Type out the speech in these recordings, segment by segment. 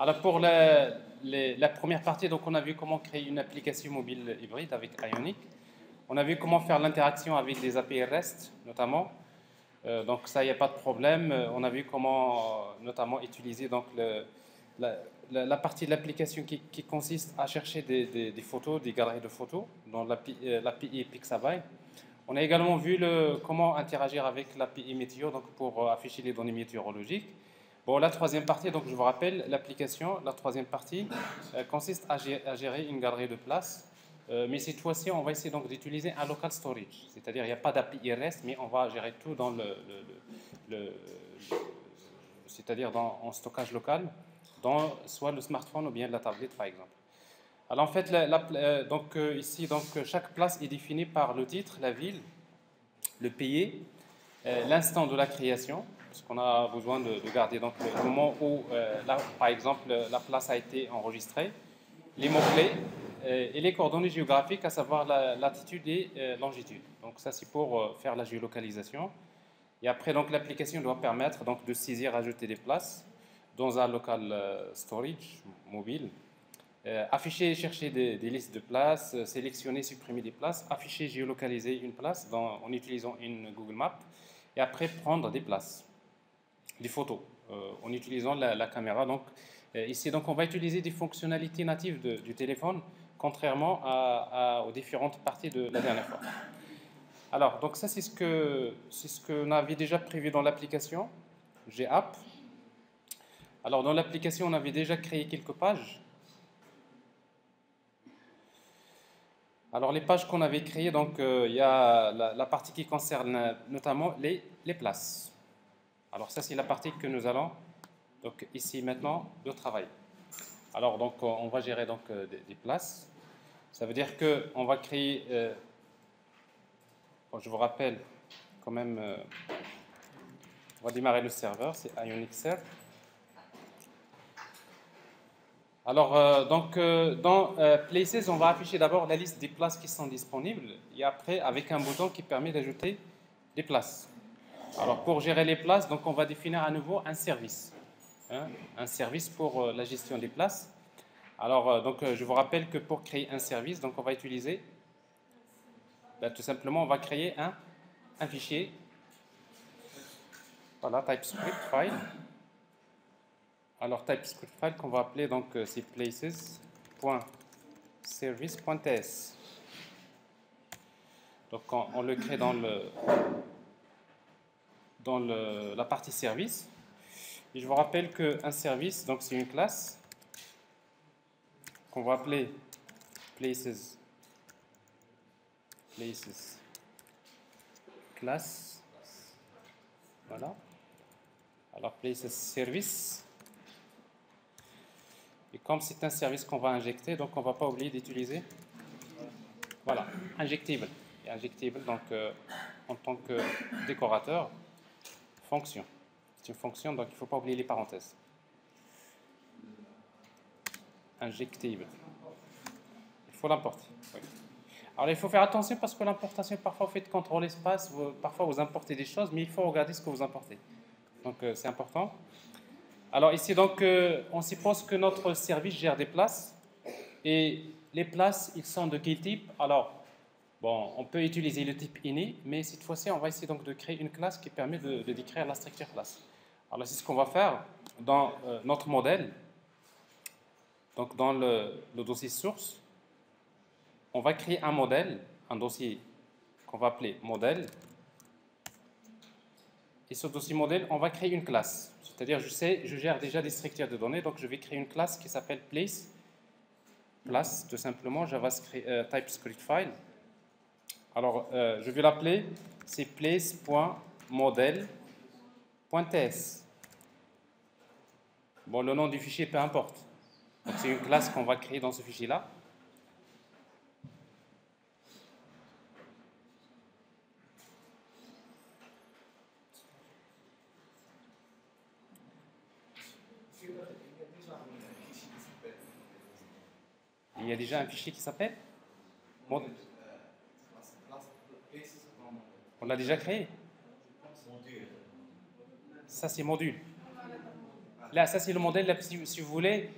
Alors pour la, première partie, donc on a vu comment créer une application mobile hybride avec Ionic. On a vu comment faire l'interaction avec des API REST notamment. Euh, donc ça, il n'y a pas de problème. On a vu comment euh, notamment utiliser donc la, partie de l'application qui, consiste à chercher des, photos, des galeries de photos dans l'API euh, Pixabay. On a également vu comment interagir avec l'API Météo donc pour afficher les données météorologiques. Bon, la troisième partie, donc je vous rappelle, l'application, la troisième partie, consiste à gérer, une galerie de places. Euh, mais cette fois-ci, on va essayer donc d'utiliser un local storage, c'est-à-dire il n'y a pas d'API REST, mais on va gérer tout dans le, c'est-à-dire en stockage local, dans soit le smartphone ou bien la tablette, par exemple. Alors en fait, euh, donc euh, ici, donc chaque place est définie par le titre, la ville, le pays, l'instant de la création, parce qu'on a besoin de, garder donc le moment où, par exemple, la place a été enregistrée, les mots-clés euh, et les coordonnées géographiques, à savoir la latitude et euh, longitude. Donc ça, c'est pour euh, faire la géolocalisation. Et après, donc l'application doit permettre donc de saisir, ajouter des places dans un local storage mobile, afficher et chercher des, listes de places, sélectionner, supprimer des places, afficher, géolocaliser une place en utilisant une Google Map, et après prendre des places, des photos en utilisant la, la caméra. Donc ici, donc on va utiliser des fonctionnalités natives du téléphone contrairement aux différentes parties de la dernière fois. Alors, donc ça, c'est ce que c'est ce qu'on avait déjà prévu dans l'application G-App. Alors, dans l'application, on avait déjà créé quelques pages. Alors, les pages qu'on avait créées, donc, euh, il y a la, partie qui concerne notamment les, les places. Alors, ça, c'est la partie que nous allons, donc, ici, maintenant, de travail. Alors, donc, on va gérer donc, euh, des places. Ça veut dire qu'on va créer, euh, je vous rappelle quand même, euh, on va démarrer le serveur, c'est Ionic Serve. Alors, euh, donc, dans Places, on va afficher d'abord la liste des places qui sont disponibles et après, avec un bouton qui permet d'ajouter des places. Alors, pour gérer les places, donc, on va définir à nouveau un service. Hein, un service pour la gestion des places. Alors, euh, donc, euh, je vous rappelle que pour créer un service, donc on va utiliser, ben, tout simplement, on va créer un, fichier. Voilà, TypeScript file. Alors, TypeScript file qu'on va appeler donc euh, c'est. Donc, on, le crée dans le dans la partie service. Et je vous rappelle qu'un service, donc c'est une classe qu'on va appeler places, places, class, voilà. Alors places service. Et comme c'est un service qu'on va injecter, donc on ne va pas oublier d'utiliser, voilà, injectable. Et injectable, donc euh, en tant que décorateur, fonction. C'est une fonction, donc il ne faut pas oublier les parenthèses injectable. Il faut l'importer. Alors il faut faire attention parce que l'importation, parfois vous faites contrôle espace, parfois vous importez des choses, mais il faut regarder ce que vous importez. Donc euh, c'est important. Alors ici, donc, euh, on suppose que notre service gère des places et les places, ils sont de quel type? Alors, bon, on peut utiliser le type ini, mais cette fois-ci, on va essayer donc de créer une classe qui permet de, décrire la structure place. Alors c'est ce qu'on va faire dans euh, notre modèle. Donc, dans le, dossier source, on va créer un modèle, un dossier qu'on va appeler modèle. Et ce dossier modèle, on va créer une classe. C'est-à-dire, je sais, je gère déjà des structures de données, donc je vais créer une classe qui s'appelle place. Place, tout simplement, JavaScript euh, TypeScript file. Alors, euh, je vais l'appeler, c'est place.modèle.ts. Bon, le nom du fichier, peu importe. C'est une classe qu'on va créer dans ce fichier-là. Il y a déjà un fichier qui s'appelle On l'a déjà créé Ça, c'est module. Là, ça c'est le modèle, si, vous voulez,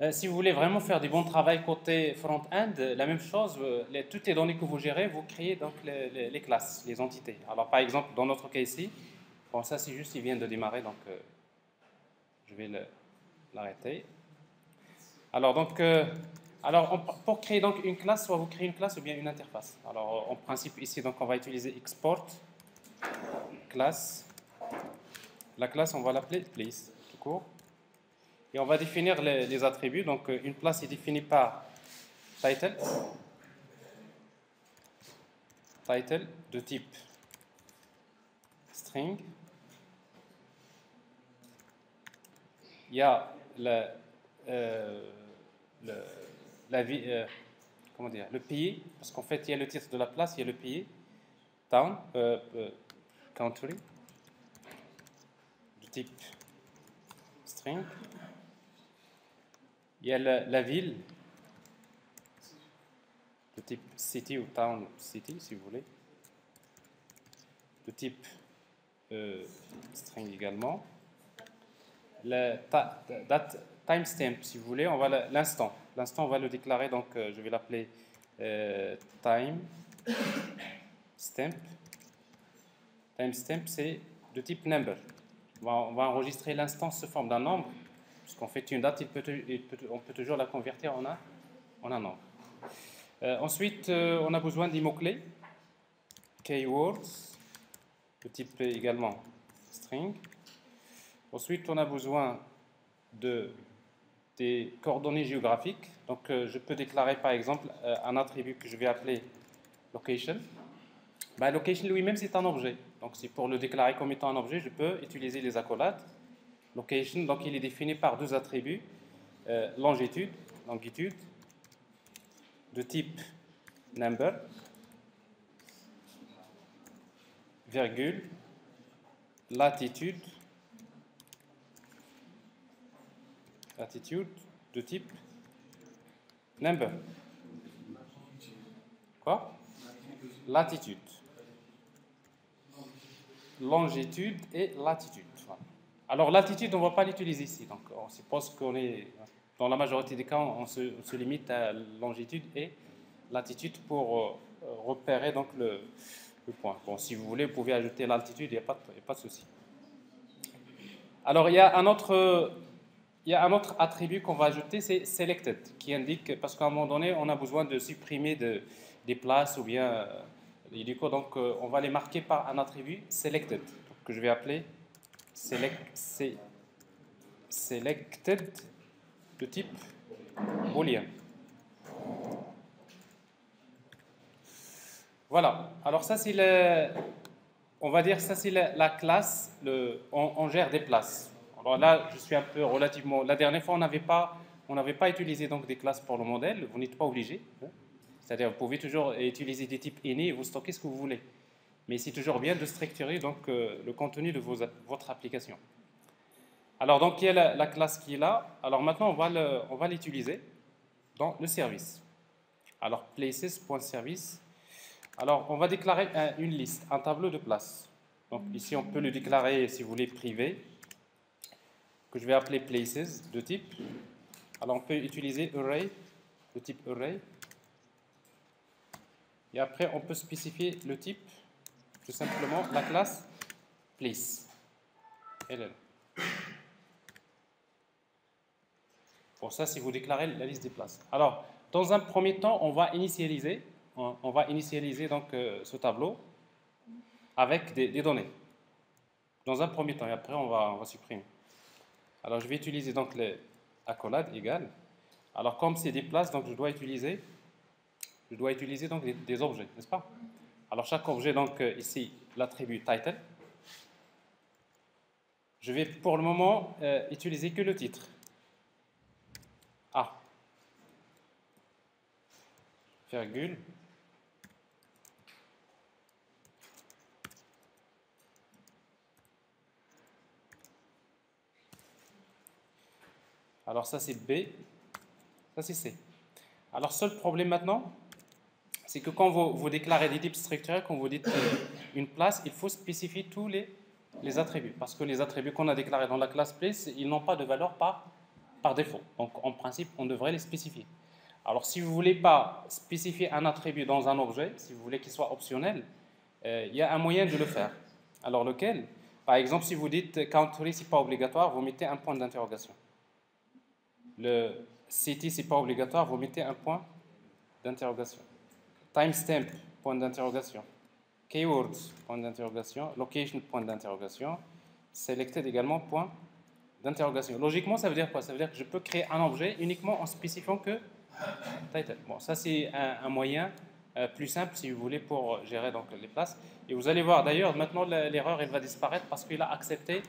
euh, si vous voulez vraiment faire du bon travail côté front-end, la même chose, euh, les, toutes les données que vous gérez, vous créez donc les, classes, les entités. Alors par exemple, dans notre cas ici, bon ça c'est juste, il vient de démarrer, donc euh, je vais l'arrêter. Alors donc, alors pour créer donc une classe, soit vous créez une classe ou bien une interface. Alors en principe ici, donc on va utiliser export classe. La classe, on va l'appeler place, tout court. Et on va définir les, attributs. Donc, euh, une place est définie par title, title de type string. Il y a le, euh, la vie, euh, comment dire, le pays, parce qu'en fait, il y a le titre de la place, il y a le pays, town, country, de type string. Il y a la, ville de type city ou town city, si vous voulez. De type euh, string également. La date timestamp, si vous voulez, on va l'instant. L'instant, on va le déclarer, donc euh, je vais l'appeler euh, time stamp. Timestamp, c'est de type number. on va enregistrer l'instant sous forme d'un nombre Puisqu'en fait, une date, on peut toujours la convertir en un, en un nombre. Euh, ensuite, euh, on a besoin des mots-clés. Keywords, de type également string. Ensuite, on a besoin de, des coordonnées géographiques. Donc, euh, je peux déclarer par exemple un attribut que je vais appeler location. Bah, location lui-même, c'est un objet. Donc, c'est pour le déclarer comme étant un objet, je peux utiliser les accolades location, donc il est défini par deux attributs, euh, longitude, longitude, de type number, virgule, latitude, latitude de type number. Quoi? Latitude. Longitude et latitude. Alors latitude, on ne va pas l'utiliser ici. Donc on suppose qu'on est, dans la majorité des cas, on se, limite à longitude et latitude pour euh, repérer donc le, point. Bon, si vous voulez, vous pouvez ajouter l'altitude, il n'y a, pas de souci. Alors il y a un autre, il y a un autre attribut qu'on va ajouter, c'est selected, qui indique, parce qu'à un moment donné, on a besoin de supprimer de, des places ou bien, du coup, donc euh, on va les marquer par un attribut selected, que je vais appeler selected de type boolean. Voilà. Alors ça c'est le, on va dire ça c'est la, classe. Le, on, gère des places. Alors là, je suis un peu relativement. La dernière fois, on n'avait pas, on n'avait pas utilisé donc des classes pour le modèle. Vous n'êtes pas obligé. Hein. C'est-à-dire, vous pouvez toujours utiliser des types init et vous stockez ce que vous voulez mais c'est toujours bien de structurer donc, euh, le contenu de votre application. Alors, donc, il y a la, classe qui est là? Alors, maintenant, on va l'utiliser dans le service. Alors, places.service. Alors, on va déclarer une liste, un tableau de places. Donc, ici, on peut le déclarer, si vous voulez, privé, que je vais appeler places de type. Alors, on peut utiliser array, de type array. Et après, on peut spécifier le type tout simplement la classe place. Elle. Pour ça, si vous déclarez la liste des places. Alors, dans un premier temps, on va initialiser, on, va initialiser donc euh, ce tableau avec des, données. Dans un premier temps, et après on va, on va supprimer. Alors, je vais utiliser donc les accolades égales. Alors, comme c'est des places, donc je dois utiliser, je dois utiliser donc des objets, n'est-ce pas? Alors chaque objet, donc euh, ici, l'attribut title. Je vais pour le moment euh, utiliser que le titre. A. Virgule. Alors ça c'est B, ça c'est C. Alors seul problème maintenant, c'est que quand vous, vous, déclarez des types structurels, quand vous dites euh, une place, il faut spécifier tous les, attributs. Parce que les attributs qu'on a déclarés dans la classe place, ils n'ont pas de valeur par, par défaut. Donc en principe, on devrait les spécifier. Alors si vous ne voulez pas spécifier un attribut dans un objet, si vous voulez qu'il soit optionnel, euh, il y a un moyen de le faire. Alors lequel? Par exemple, si vous dites country, ce n'est pas obligatoire, vous mettez un point d'interrogation. Le city, ce n'est pas obligatoire, vous mettez un point d'interrogation. Timestamp, point d'interrogation. Keywords, point d'interrogation. Location, point d'interrogation. Selected également, point d'interrogation. Logiquement, ça veut dire quoi? Ça veut dire que je peux créer un objet uniquement en spécifiant que title. Bon, ça c'est un, moyen euh, plus simple si vous voulez pour gérer donc les places. Et vous allez voir d'ailleurs maintenant l'erreur elle va disparaître parce qu'il a accepté,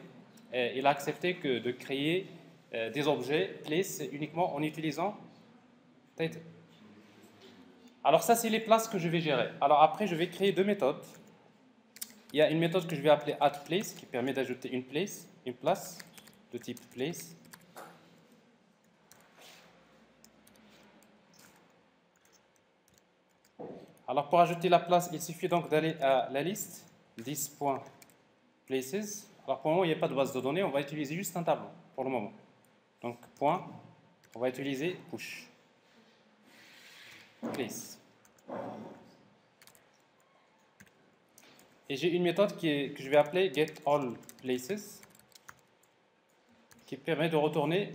euh, il a accepté que de créer euh, des objets place uniquement en utilisant title. Alors ça, c'est les places que je vais gérer. Alors après, je vais créer deux méthodes. Il y a une méthode que je vais appeler addPlace qui permet d'ajouter une place, une place de type place. Alors pour ajouter la place, il suffit donc d'aller à la liste 10.places. Alors pour le moment, il n'y a pas de base de données, on va utiliser juste un tableau pour le moment. Donc point, on va utiliser push. Place. Et j'ai une méthode que je vais appeler getAllPlaces qui permet de retourner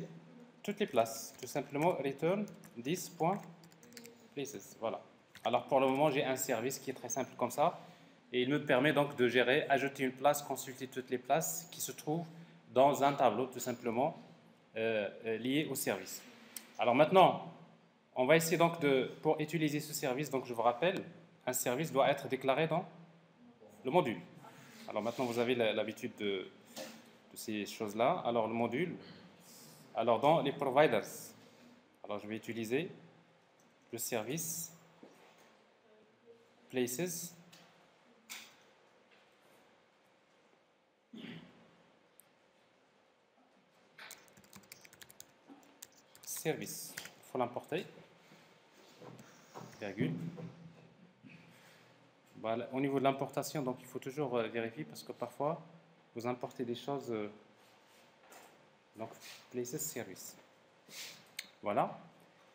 toutes les places. Tout simplement return 10.places. Voilà. Alors pour le moment, j'ai un service qui est très simple comme ça. Et il me permet donc de gérer, ajouter une place, consulter toutes les places qui se trouvent dans un tableau tout simplement euh, euh, au service. Alors maintenant, on va essayer donc de, pour utiliser ce service, donc je vous rappelle, un service doit être déclaré dans le module. Alors maintenant, vous avez l'habitude de, ces choses-là. Alors le module, alors dans les providers, alors je vais utiliser le service places service. Il faut l'importer au niveau de l'importation, donc il faut toujours euh, vérifier parce que parfois vous importez des choses. Euh, donc, places service. Voilà.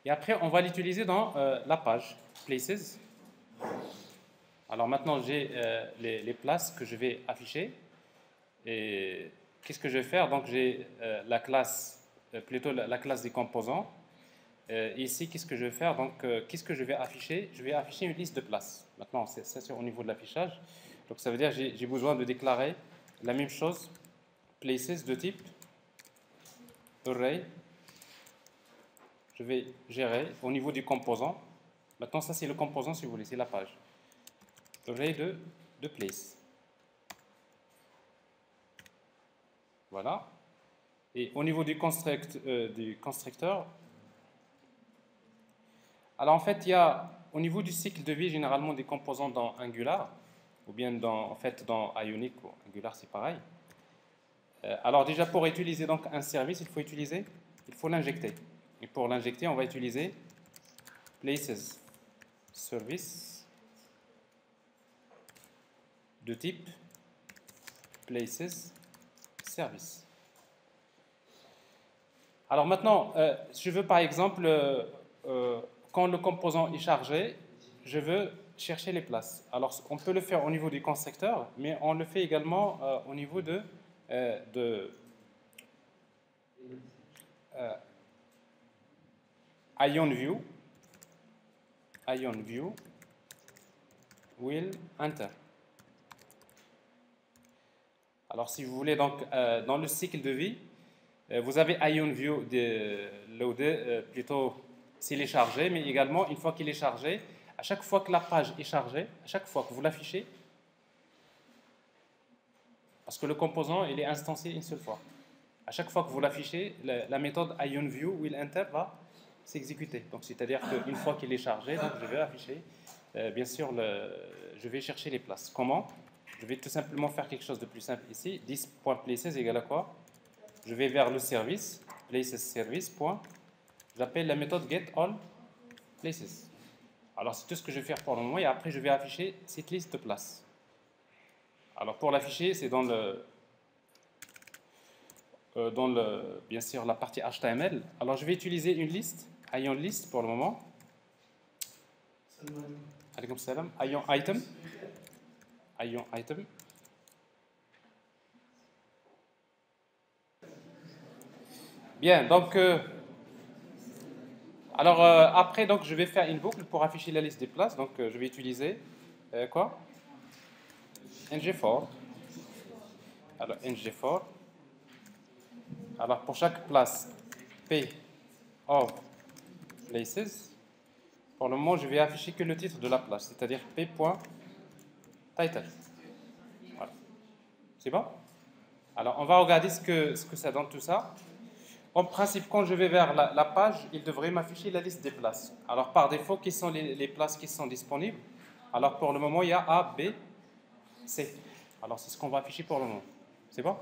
Et après, on va l'utiliser dans euh, la page places. Alors maintenant, j'ai les, places que je vais afficher. Et qu'est-ce que je vais faire? Donc, j'ai la classe, plutôt la classe des composants. Euh, ici, qu'est-ce que je vais faire? Donc, euh, qu'est-ce que je vais afficher? Je vais afficher une liste de places. Maintenant, c'est ça au niveau de l'affichage. Donc, ça veut dire j'ai besoin de déclarer la même chose, places de type array. Je vais gérer au niveau du composant. Maintenant, ça, c'est le composant, si vous voulez, c'est la page. Array de, de place. Voilà. Et au niveau euh, du constructeur, alors en fait, il y a au niveau du cycle de vie généralement des composants dans Angular, ou bien dans, en fait dans Ionic ou Angular, c'est pareil. Euh, alors déjà pour utiliser donc un service, il faut utiliser, il faut l'injecter. Et pour l'injecter, on va utiliser places service de type places service. Alors maintenant, euh, je veux par exemple euh, quand le composant est chargé, je veux chercher les places. Alors, on peut le faire au niveau du constructeur, mais on le fait également euh, au niveau de, euh, de euh, Ion View. Ion View will enter. Alors, si vous voulez, donc, dans le cycle de vie, vous avez Ion View de loader, plutôt s'il est chargé, mais également une fois qu'il est chargé, à chaque fois que la page est chargée, à chaque fois que vous l'affichez, parce que le composant il est instancié une seule fois. À chaque fois que vous l'affichez, la, méthode IonView va s'exécuter. Donc c'est-à-dire qu'une fois qu'il est chargé, donc je vais afficher, euh, bien sûr, le, je vais chercher les places. Comment? Je vais tout simplement faire quelque chose de plus simple ici. 10.places égale à quoi? Je vais vers le service, places service. J'appelle la méthode getAllPlaces. Alors c'est tout ce que je vais faire pour le moment et après je vais afficher cette liste de places. Alors pour l'afficher, c'est dans le euh, dans le, bien sûr la partie HTML. Alors je vais utiliser une liste, Ion list pour le moment. salam. Item. Ion item. Bien, donc euh, alors euh, après donc je vais faire une boucle pour afficher la liste des places. Donc je vais utiliser quoi? Ng4. Alors ng4 alors pour chaque place P of places, pour le moment je vais afficher que le titre de la place, c'est-à-dire P.title. Voilà. C'est bon? Alors on va regarder ce que, ce que ça donne tout ça. En principe, quand je vais vers la, page, il devrait m'afficher la liste des places. Alors par défaut, quelles sont les, places qui sont disponibles? Alors pour le moment, il y a A, B, C. Alors c'est ce qu'on va afficher pour le moment. C'est bon?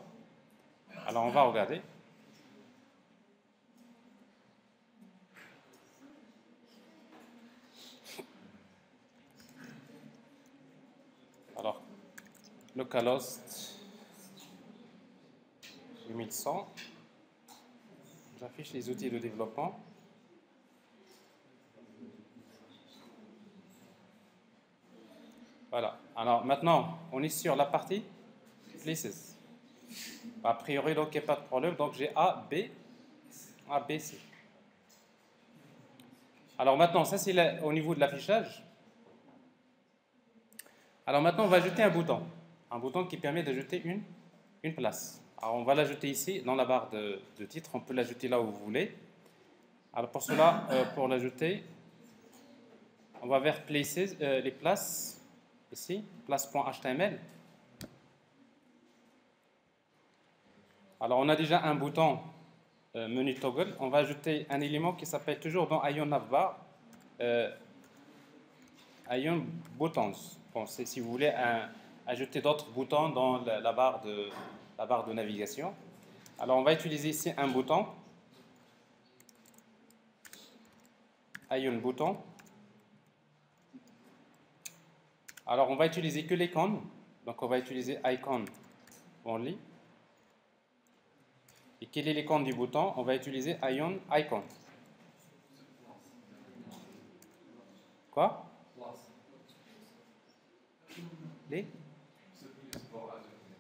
Alors on va regarder. localhost 8100. J'affiche les outils de développement. Voilà. Alors maintenant, on est sur la partie places. A priori, donc, il n'y a pas de problème. Donc, j'ai A, B, A, B, C. Alors maintenant, ça, c'est au niveau de l'affichage. Alors maintenant, on va ajouter un bouton un bouton qui permet d'ajouter une, une place. On va l'ajouter ici dans la barre de, titre, on peut l'ajouter là où vous voulez. Alors pour cela, euh, pour l'ajouter, on va vers places, euh, les places, ici, place.html. Alors on a déjà un bouton euh, menu toggle, on va ajouter un élément qui s'appelle toujours dans Ion Navbar, Ion Buttons. Si vous voulez ajouter d'autres boutons dans la, barre de, la barre de navigation. Alors on va utiliser ici un bouton, Ion bouton. Alors on va utiliser que l'icône, donc on va utiliser icon only. Et quel est l'icône du bouton? On va utiliser Ion icon. Quoi? Les?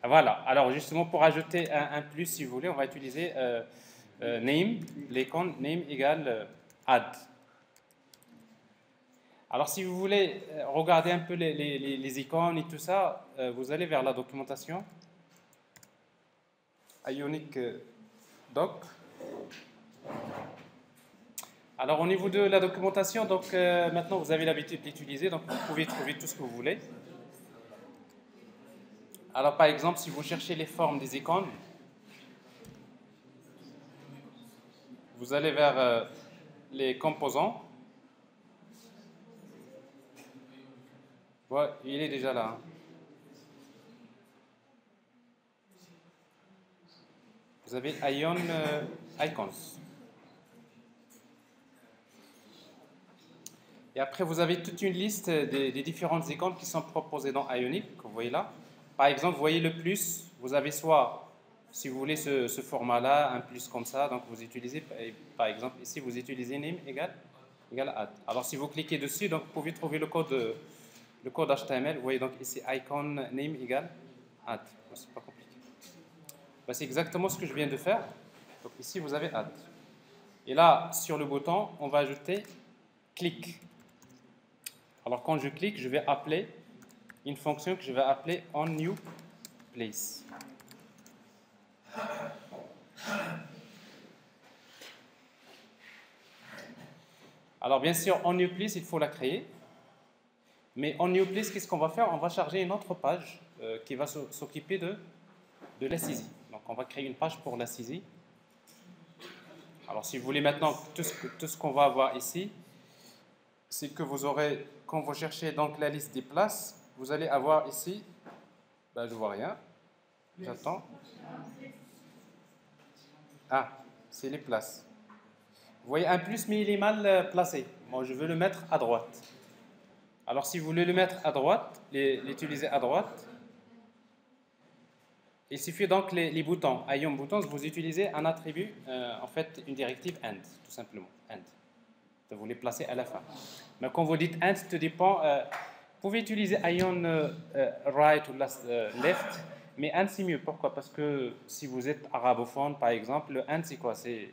Voilà, alors justement pour ajouter un, plus, si vous voulez, on va utiliser euh, euh, name, l'icône name égale euh, add. Alors si vous voulez regarder un peu les, icônes et tout ça, vous allez vers la documentation. Ionic Doc. Alors au niveau de la documentation, donc maintenant vous avez l'habitude d'utiliser, donc vous pouvez trouver tout ce que vous voulez. Alors par exemple, si vous cherchez les formes des icônes, vous allez vers euh, les composants. Il est déjà là. Hein. Vous avez Ion euh, Icons. Et après, vous avez toute une liste des, des différentes icônes qui sont proposées dans Ionic, que vous voyez là. Par exemple, vous voyez le plus, vous avez soit, si vous voulez ce, format-là, un plus comme ça, donc vous utilisez, par exemple, ici vous utilisez name égale, égale add. Alors si vous cliquez dessus, donc vous pouvez trouver le code, le code HTML. Vous voyez donc ici icon name égale add. C'est pas compliqué. Ben, c'est exactement ce que je viens de faire. Donc ici vous avez add. Et là, sur le bouton, on va ajouter click. Alors quand je clique, je vais appeler une fonction que je vais appeler onNewPlace. Alors bien sûr, onNewPlace, il faut la créer. Mais onNewPlace, qu'est-ce qu'on va faire? On va charger une autre page euh, qui va s'occuper de, de la saisie. Donc on va créer une page pour la saisie. Alors si vous voulez maintenant, tout ce qu'on va avoir ici, c'est que vous aurez, quand vous cherchez donc la liste des places, vous allez avoir ici, ben, je vois rien, j'attends. Ah, c'est les places. Vous voyez un plus, mais il est mal placé. Moi, je veux le mettre à droite. Alors, si vous voulez le mettre à droite, l'utiliser à droite, Il suffit donc les, boutons, Ion Buttons, vous utilisez un attribut, euh, en fait, une directive AND, tout simplement, AND. Vous les placez à la fin. Mais quand vous dites AND, tout dépend. Euh, vous pouvez utiliser Ion euh, right ou left, mais AND c'est mieux. Pourquoi? Parce que si vous êtes arabophone, par exemple, le AND c'est quoi? C'est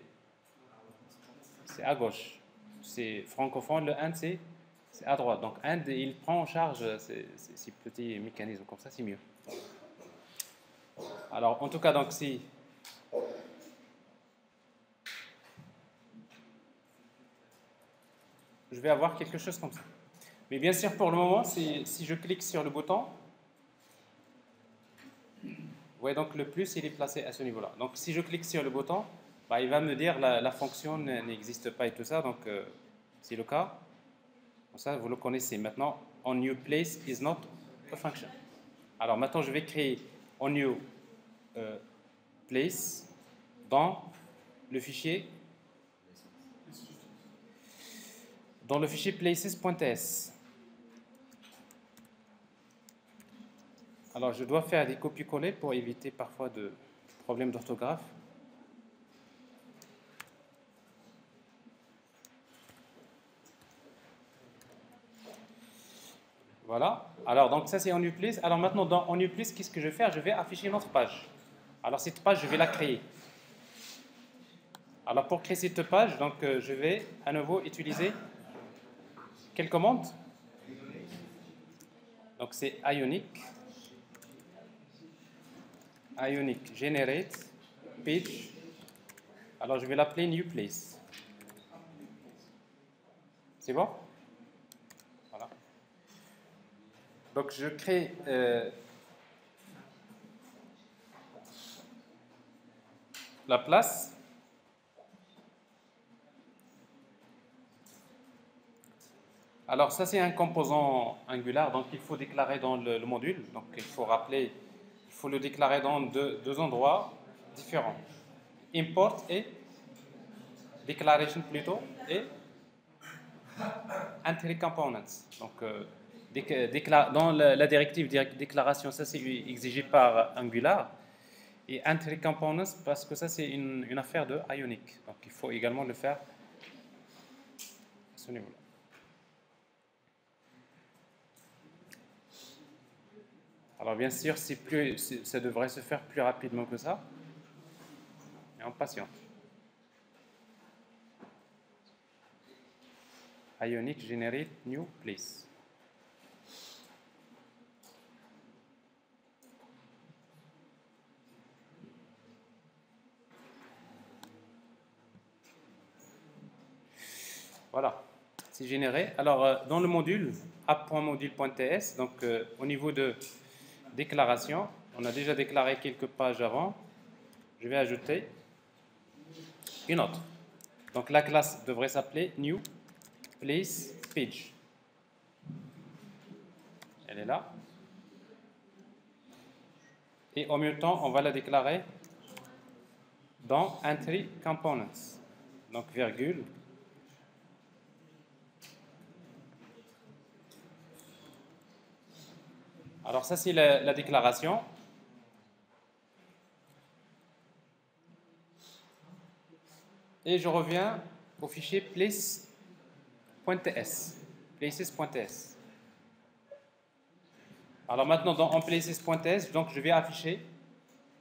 à gauche. C'est francophone, le AND c'est à droite. Donc AND, il prend en charge ces petits mécanismes comme ça, c'est mieux. Alors, en tout cas, donc, si je vais avoir quelque chose comme ça. Mais bien sûr, pour le moment, si, je clique sur le bouton, voyez donc le plus, il est placé à ce niveau-là. Donc, si je clique sur le bouton, bah, il va me dire la, la fonction n'existe pas et tout ça. Donc, euh, c'est le cas. ça, vous le connaissez. Maintenant, on new place is not a function. Alors, maintenant, je vais créer on new euh, place dans le fichier dans le fichier places.ts. Alors je dois faire des copies-coller pour éviter parfois de problèmes d'orthographe. Voilà. Alors donc ça c'est en place. Alors maintenant dans en place, qu'est-ce que je vais faire? Je vais afficher notre page. Alors cette page, je vais la créer. Alors pour créer cette page, donc euh, je vais à nouveau utiliser quelle commande? Donc c'est Ionic. Ionic generate page. Alors je vais l'appeler new place. C'est bon? Voilà. Donc je crée euh, la place. Alors ça c'est un composant Angular, donc il faut déclarer dans le, module, donc il faut rappeler, faut le déclarer dans deux, endroits différents. Import et declaration plutôt et entry components. Donc euh, dans la, la directive déclaration, ça c'est exigé par Angular et entry components parce que ça c'est une, une, affaire de Ionic. Donc il faut également le faire à ce niveau-là. Alors bien sûr, plus, ça devrait se faire plus rapidement que ça. Et en patiente. Ionic generate new place. Voilà, c'est généré. Alors, euh, dans le module app.module.ts, donc euh, au niveau de déclaration, on a déjà déclaré quelques pages avant. Je vais ajouter une autre. Donc, la classe devrait s'appeler new place page. Elle est là. Et au même temps, on va la déclarer dans entry components. Donc, virgule, Alors ça, c'est la, déclaration. Et je reviens au fichier place.ts. Places.ts. Alors maintenant, dans places.ts, donc je vais afficher,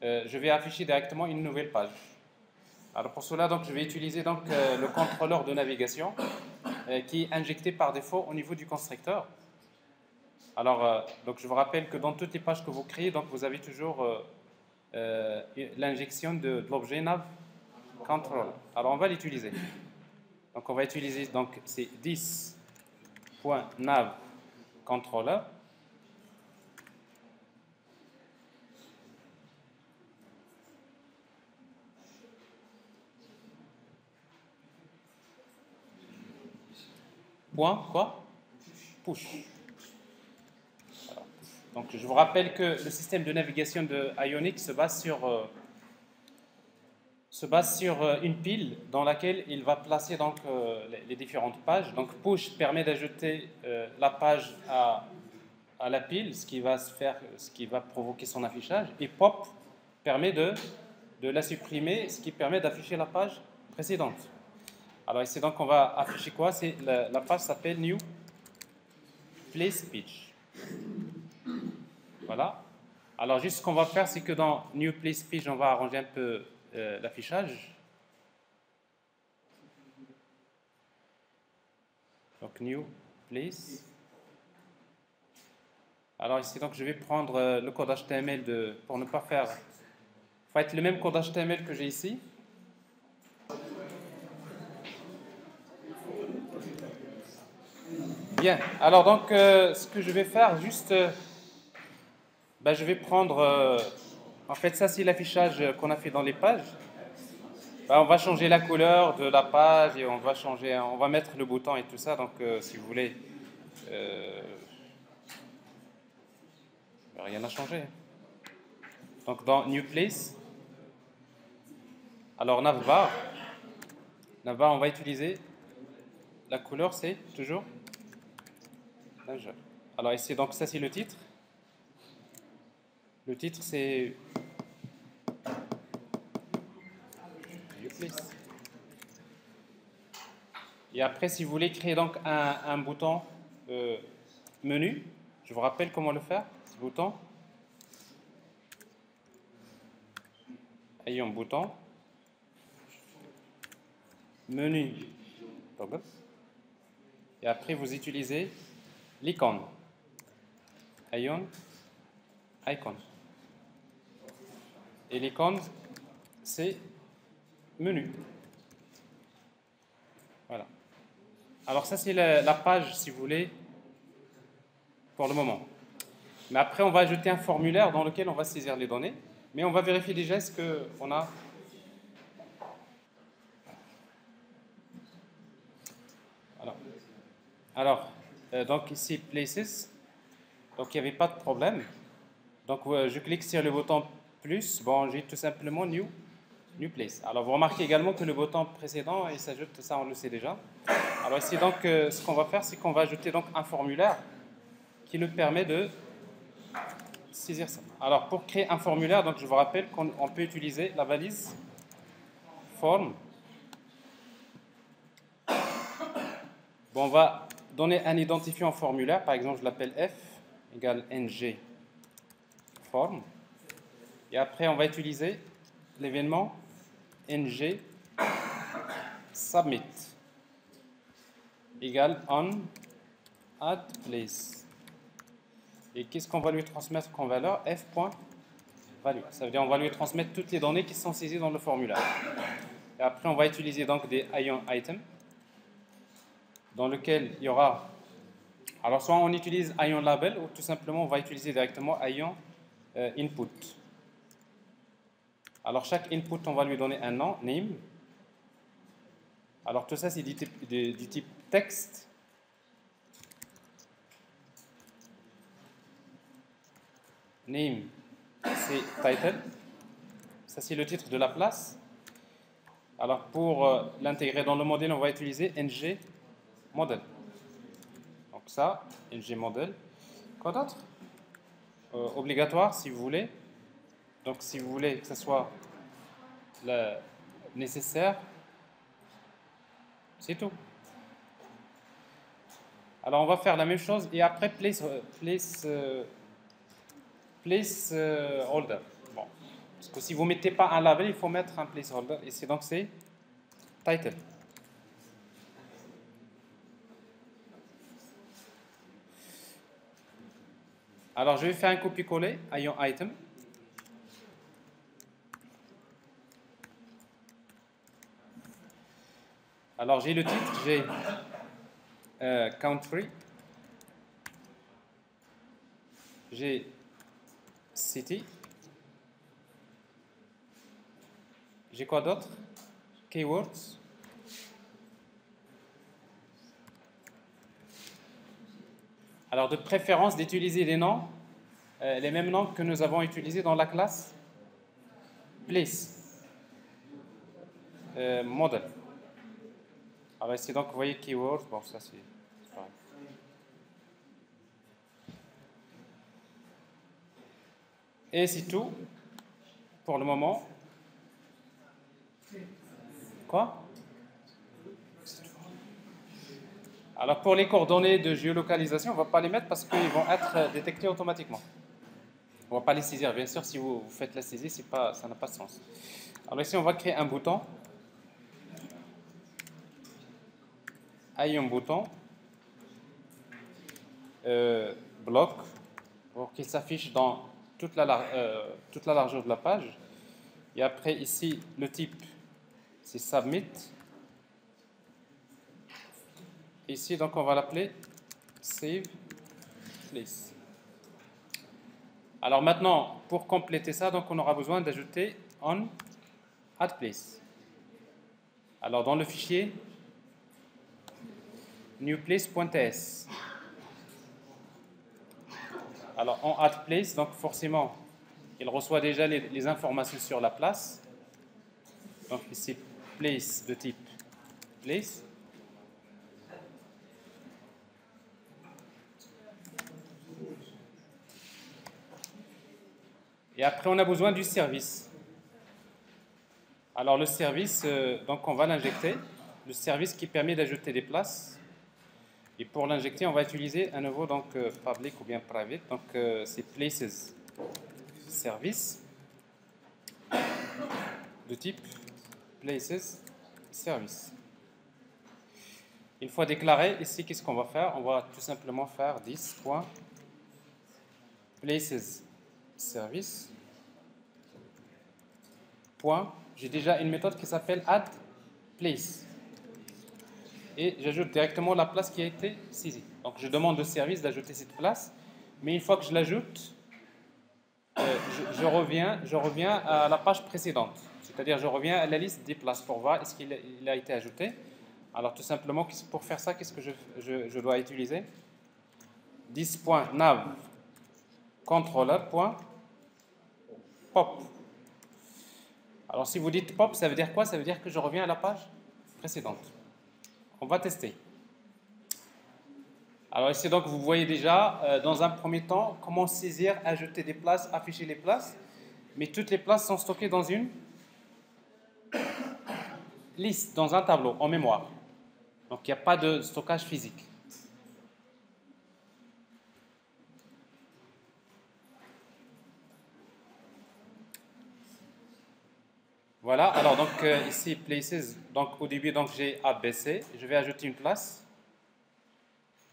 euh, je vais afficher directement une nouvelle page. Alors pour cela, donc je vais utiliser euh, le contrôleur de navigation euh, qui est injecté par défaut au niveau du constructeur. Alors, euh, donc je vous rappelle que dans toutes les pages que vous créez, donc vous avez toujours euh, euh, l'injection de, l'objet nav control. Alors, on va l'utiliser. Donc, on va utiliser donc c'est 10.nav controller. Point quoi? Push. Donc je vous rappelle que le système de navigation de Ionic se base sur, euh, se base sur euh, une pile dans laquelle il va placer donc, euh, les, différentes pages. Donc push permet d'ajouter la page à, à, la pile, ce qui, va se faire, ce qui va provoquer son affichage. Et pop permet de, de la supprimer, ce qui permet d'afficher la page précédente. Alors ici, donc, on va afficher quoi? La, la page s'appelle New Place Page. Voilà. Alors, juste ce qu'on va faire, c'est que dans New Place Page, on va arranger un peu euh, l'affichage. Donc, New Place. Alors ici, donc, je vais prendre euh, le code HTML de, pour ne pas faire... Il faut être le même code HTML que j'ai ici. Bien. Alors donc, euh, ce que je vais faire, juste... Ben, je vais prendre. Euh, en fait, ça, c'est l'affichage qu'on a fait dans les pages. Ben, on va changer la couleur de la page et on va changer, on va mettre le bouton et tout ça. Donc, euh, si vous voulez, euh, rien n'a changé. Donc, dans New Place, alors navbar, navbar, on va utiliser la couleur, c'est toujours Alors ici, donc ça c'est le titre. Le titre, c'est Et après, si vous voulez créer donc un, bouton euh, menu, je vous rappelle comment le faire. Ce bouton. Ayons bouton. Menu. Et après, vous utilisez l'icône. Ayons icon. Et l'icône, c'est menu. Voilà. Alors ça, c'est la, page, si vous voulez, pour le moment. Mais après, on va ajouter un formulaire dans lequel on va saisir les données. Mais on va vérifier déjà ce qu'on a. Alors, Alors euh, donc ici, Places. Donc il n'y avait pas de problème. Donc je clique sur le bouton plus. Bon, j'ai tout simplement New, new Place. Alors vous remarquez également que le bouton précédent, il s'ajoute, ça on le sait déjà. Alors ici donc, euh, ce qu'on va faire, c'est qu'on va ajouter donc un formulaire qui nous permet de saisir ça. Alors pour créer un formulaire, donc je vous rappelle qu'on peut utiliser la valise form. Bon, on va donner un identifiant formulaire, par exemple je l'appelle f égale ng forme. Et après, on va utiliser l'événement ng submit égale on add place. Et qu'est-ce qu'on va lui transmettre comme valeur? F.value. Ça veut dire qu'on va lui transmettre toutes les données qui sont saisies dans le formulaire. Et après, on va utiliser donc des ion items dans lequel il y aura. Alors, soit on utilise ion label ou tout simplement on va utiliser directement ion euh, input. Alors chaque input, on va lui donner un nom, name. Alors tout ça, c'est du type, texte. Name, c'est title. Ça, c'est le titre de la place. Alors pour euh, l'intégrer dans le modèle, on va utiliser ng model. Donc ça, ng model. Quoi d'autre? Euh, obligatoire si vous voulez. Donc si vous voulez que ce soit nécessaire, c'est tout. Alors on va faire la même chose et après place, euh, place, euh, place holder. Bon. Parce que si vous ne mettez pas un label, il faut mettre un placeholder. Et c'est donc c'est title. Alors, je vais faire un copier-coller un item. Alors, j'ai le titre, j'ai euh, country, j'ai city, j'ai quoi d'autre? Keywords. Alors, de préférence d'utiliser les noms, euh, les mêmes noms que nous avons utilisés dans la classe? Place, euh, model. Alors ici, donc, vous voyez keywords, bon, ça c'est pareil. Et c'est tout pour le moment. Quoi? Alors pour les coordonnées de géolocalisation, on ne va pas les mettre parce qu'ils vont être détectés automatiquement. On ne va pas les saisir. Bien sûr, si vous, faites la saisie, pas, ça n'a pas de sens. Alors ici, on va créer un bouton. Un bouton. Euh, bloc pour qu'il s'affiche dans toute la, euh, toute la largeur de la page. Et après, ici, le type, c'est Submit. Ici, donc, on va l'appeler Save Place. Alors maintenant, pour compléter ça, donc, on aura besoin d'ajouter On Add Place. Alors, dans le fichier newplace.ts, alors en add place, donc forcément, il reçoit déjà les, informations sur la place. Donc ici, place de type place. Et après, on a besoin du service. Alors le service, euh, donc on va l'injecter. Le service qui permet d'ajouter des places et pour l'injecter, on va utiliser à nouveau donc euh, public ou bien private. Donc euh, c'est places service de type places service. Une fois déclaré, ici, qu'est-ce qu'on va faire? On va tout simplement faire 10.places service. Point. J'ai déjà une méthode qui s'appelle add place et j'ajoute directement la place qui a été saisie. Donc je demande au service d'ajouter cette place, mais une fois que je l'ajoute, euh, je, reviens, je reviens à la page précédente. C'est-à-dire je reviens à la liste des places pour voir est-ce qu'il a été ajouté. Alors tout simplement, pour faire ça, qu'est-ce que je, je, dois utiliser? 10.nav controller.pop. Alors si vous dites pop, ça veut dire quoi? Ça veut dire que je reviens à la page précédente. On va tester. Alors ici, donc, vous voyez déjà, euh, dans un premier temps, comment saisir, ajouter des places, afficher les places. Mais toutes les places sont stockées dans une liste, dans un tableau, en mémoire. Donc il n'y a pas de stockage physique. Voilà, alors donc euh, ici, places, donc au début, donc j'ai ABC, je vais ajouter une place.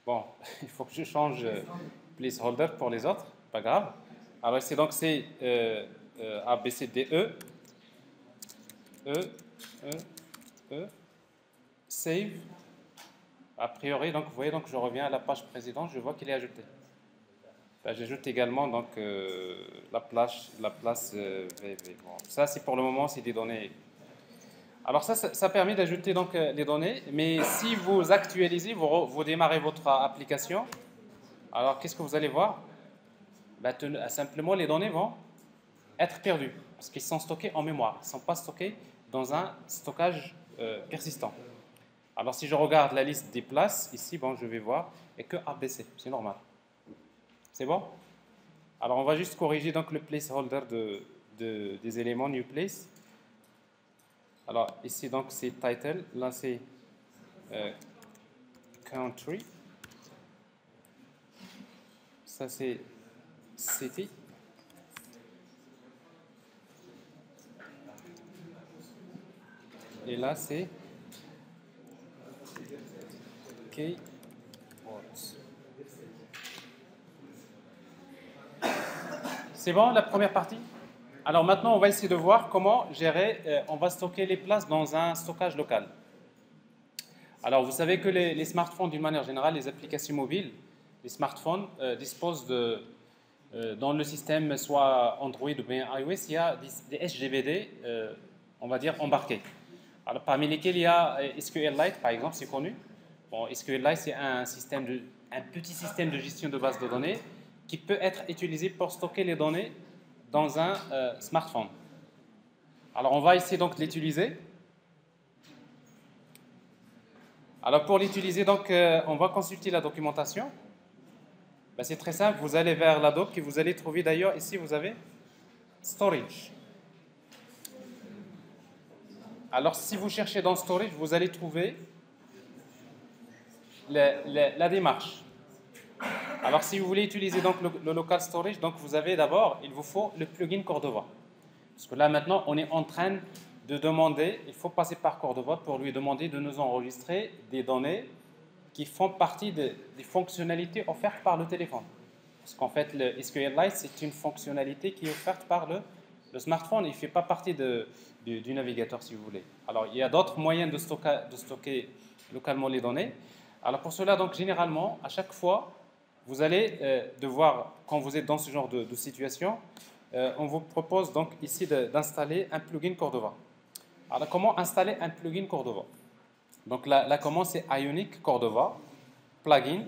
Bon, il faut que je change euh, placeholder pour les autres, pas grave. Alors ici, donc c'est euh, euh, A, B, C, D, E. E, E, E, save. A priori, donc vous voyez, donc je reviens à la page précédente, je vois qu'il est ajouté. Ben, j'ajoute également donc, euh, la place, la place VV. Euh, ça, c'est pour le moment, c'est des données. Alors ça, ça, permet d'ajouter donc euh, les données, mais si vous actualisez, vous, vous démarrez votre application, alors qu'est-ce que vous allez voir? Ben, Simplement, les données vont être perdues, parce qu'ils sont stockés en mémoire, ils ne sont pas stockés dans un stockage persistant. Alors si je regarde la liste des places, ici, bon, je vais voir, et que ABC, c'est normal. C'est bon? Alors on va juste corriger donc le placeholder de, des éléments new place. Alors ici donc c'est title, là c'est euh, country. Ça c'est city. Et là c'est keywords. C'est bon la première partie? Alors maintenant, on va essayer de voir comment gérer, euh, on va stocker les places dans un stockage local. Alors vous savez que les, smartphones, d'une manière générale, les applications mobiles, les smartphones euh, disposent de, euh, dans le système soit Android ou bien iOS, il y a des, SGBD, on va dire, embarqués. Alors parmi lesquels il y a SQLite, par exemple, c'est connu. Bon, SQLite, c'est un, un petit système de gestion de base de données qui peut être utilisé pour stocker les données dans un euh, smartphone. Alors on va essayer donc de l'utiliser. Alors pour l'utiliser, donc euh, on va consulter la documentation. Ben, c'est très simple, vous allez vers la doc et vous allez trouver d'ailleurs ici vous avez storage. Alors, si vous cherchez dans Storage, vous allez trouver la démarche. Alors, si vous voulez utiliser donc le, local storage, donc vous avez d'abord, il vous faut le plugin Cordova. Parce que là, maintenant, on est en train de demander, il faut passer par Cordova pour lui demander de nous enregistrer des données qui font partie des fonctionnalités offertes par le téléphone. Parce qu'en fait, le SQLite, c'est une fonctionnalité qui est offerte par le, smartphone. Il ne fait pas partie du, navigateur, si vous voulez. Alors, il y a d'autres moyens de de stocker localement les données. Alors, pour cela, donc, généralement, à chaque fois, vous allez euh, devoir, quand vous êtes dans ce genre de, situation, euh, on vous propose donc ici d'installer un plugin Cordova. Alors, comment installer un plugin Cordova? Donc, la, la commande, c'est Ionic Cordova, plugin,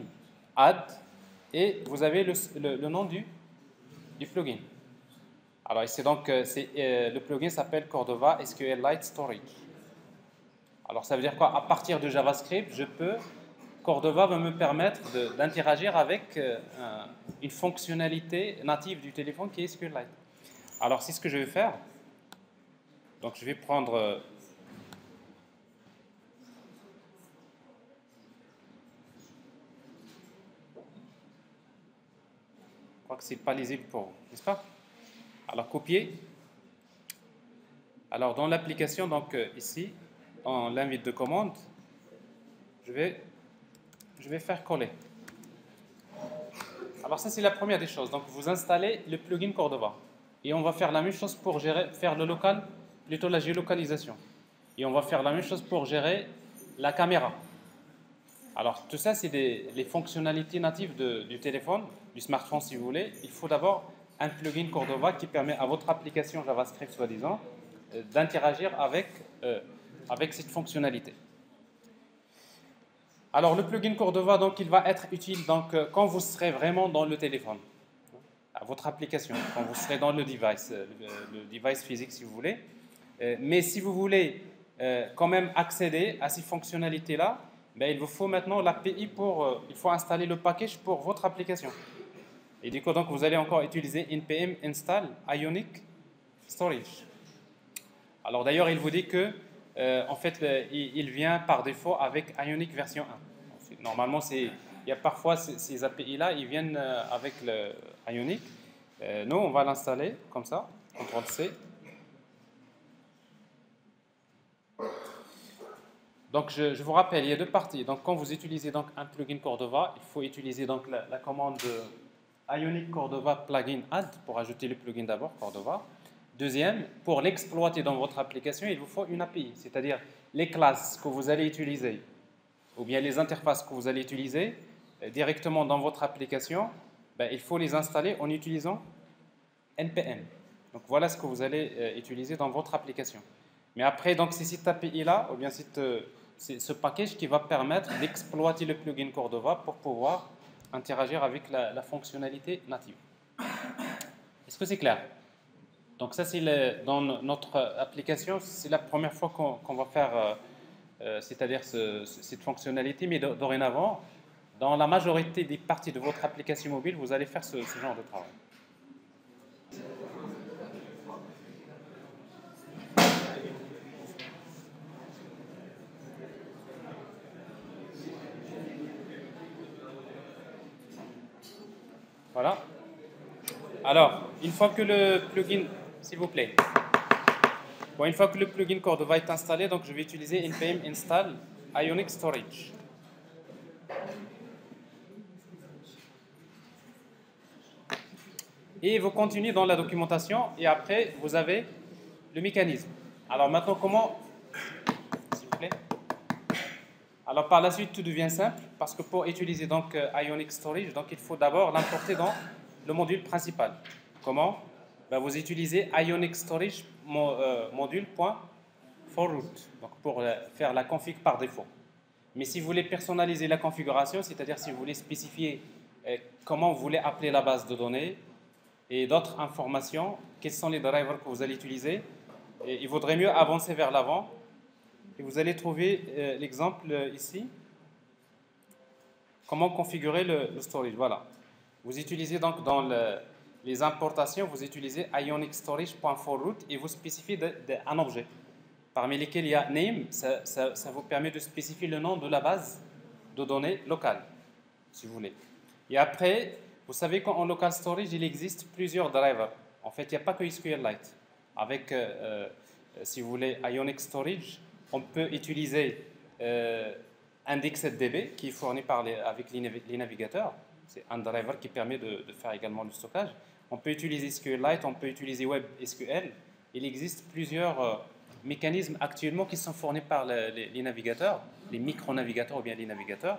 add, et vous avez le, le, nom du, du plugin. Alors ici donc euh, euh, le plugin s'appelle Cordova SQLite Storage. Alors ça veut dire quoi? À partir de JavaScript, je peux Cordova va me permettre d'interagir avec euh, une fonctionnalité native du téléphone qui est SQLite. Alors c'est ce que je vais faire. Donc je vais prendre Je crois que c'est pas lisible pour vous, n'est-ce pas? Alors, copier. Alors, dans l'application, donc euh, ici, dans l'invite de commande, je vais, je vais faire coller. Alors, ça, c'est la première des choses. Donc, vous installez le plugin Cordova. Et on va faire la même chose pour gérer, faire le local, plutôt la géolocalisation. Et on va faire la même chose pour gérer la caméra. Alors, tout ça, c'est les fonctionnalités natives du téléphone, du smartphone, si vous voulez. Il faut d'abord un plugin Cordova qui permet à votre application JavaScript, soi-disant, euh, d'interagir avec, euh, avec cette fonctionnalité. Alors, le plugin Cordova, donc, il va être utile donc, euh, quand vous serez vraiment dans le téléphone, à votre application, quand vous serez dans le device, le, device physique, si vous voulez. mais si vous voulez quand même accéder à ces fonctionnalités-là, ben, il vous faut maintenant l'API pour, il faut installer le package pour votre application. Et du coup, donc, vous allez encore utiliser npm install ionic storage. Alors d'ailleurs, il vous dit que euh, en fait, il, vient par défaut avec Ionic version 1. Normalement, il y a parfois ces, API-là, ils viennent euh, avec Ionic. Euh, nous, on va l'installer comme ça, CTRL-C. Donc, je, vous rappelle, il y a deux parties. Donc, quand vous utilisez donc un plugin Cordova, il faut utiliser donc la, la commande de Ionic Cordova Plugin Add pour ajouter le plugin d'abord, Cordova. Deuxième, pour l'exploiter dans votre application, il vous faut une API, c'est-à-dire les classes que vous allez utiliser ou bien les interfaces que vous allez utiliser euh, directement dans votre application, ben, il faut les installer en utilisant NPM. Donc voilà ce que vous allez euh, utiliser dans votre application. Mais après, donc c'est cette API-là, ou bien euh, c'est ce package qui va permettre d'exploiter le plugin Cordova pour pouvoir interagir avec la, fonctionnalité native. Est-ce que c'est clair? Donc ça, c'est dans notre application, c'est la première fois qu'on va faire, euh, euh, c'est-à-dire cette fonctionnalité, mais dorénavant, dans la majorité des parties de votre application mobile, vous allez faire ce genre de travail. Voilà. Alors, une fois que le plugin, s'il vous plaît. Bon, une fois que le plugin Cordova est installé, donc je vais utiliser npm install ionic storage. Et vous continuez dans la documentation et après vous avez le mécanisme. Alors maintenant comment S'il vous plaît. Alors par la suite, tout devient simple parce que pour utiliser donc euh, Ionic Storage, il faut d'abord l'importer dans le module principal. Comment? Ben, Vous utilisez Ionic Storage euh, pour euh, faire la config par défaut. Mais si vous voulez personnaliser la configuration, c'est-à-dire si vous voulez spécifier comment vous voulez appeler la base de données et d'autres informations, quels sont les drivers que vous allez utiliser, il vaudrait mieux avancer vers l'avant et vous allez trouver euh, l'exemple euh, ici. Comment configurer le, storage. Voilà. Vous utilisez donc dans les importations, vous utilisez ionic storage.forroot et vous spécifiez un objet. parmi lesquels il y a name, ça, vous permet de spécifier le nom de la base de données locale, si vous voulez. Et après, vous savez qu'en local storage, il existe plusieurs drivers. En fait, il n'y a pas que SQLite. Avec, euh, euh, si vous voulez, Ionic Storage, on peut utiliser euh, IndexedDB qui est fourni par avec les, navigateurs. C'est un driver qui permet de, faire également le stockage. On peut utiliser SQLite, on peut utiliser WebSQL. Il existe plusieurs euh, mécanismes actuellement qui sont fournis par les, navigateurs, les micro-navigateurs ou bien les navigateurs.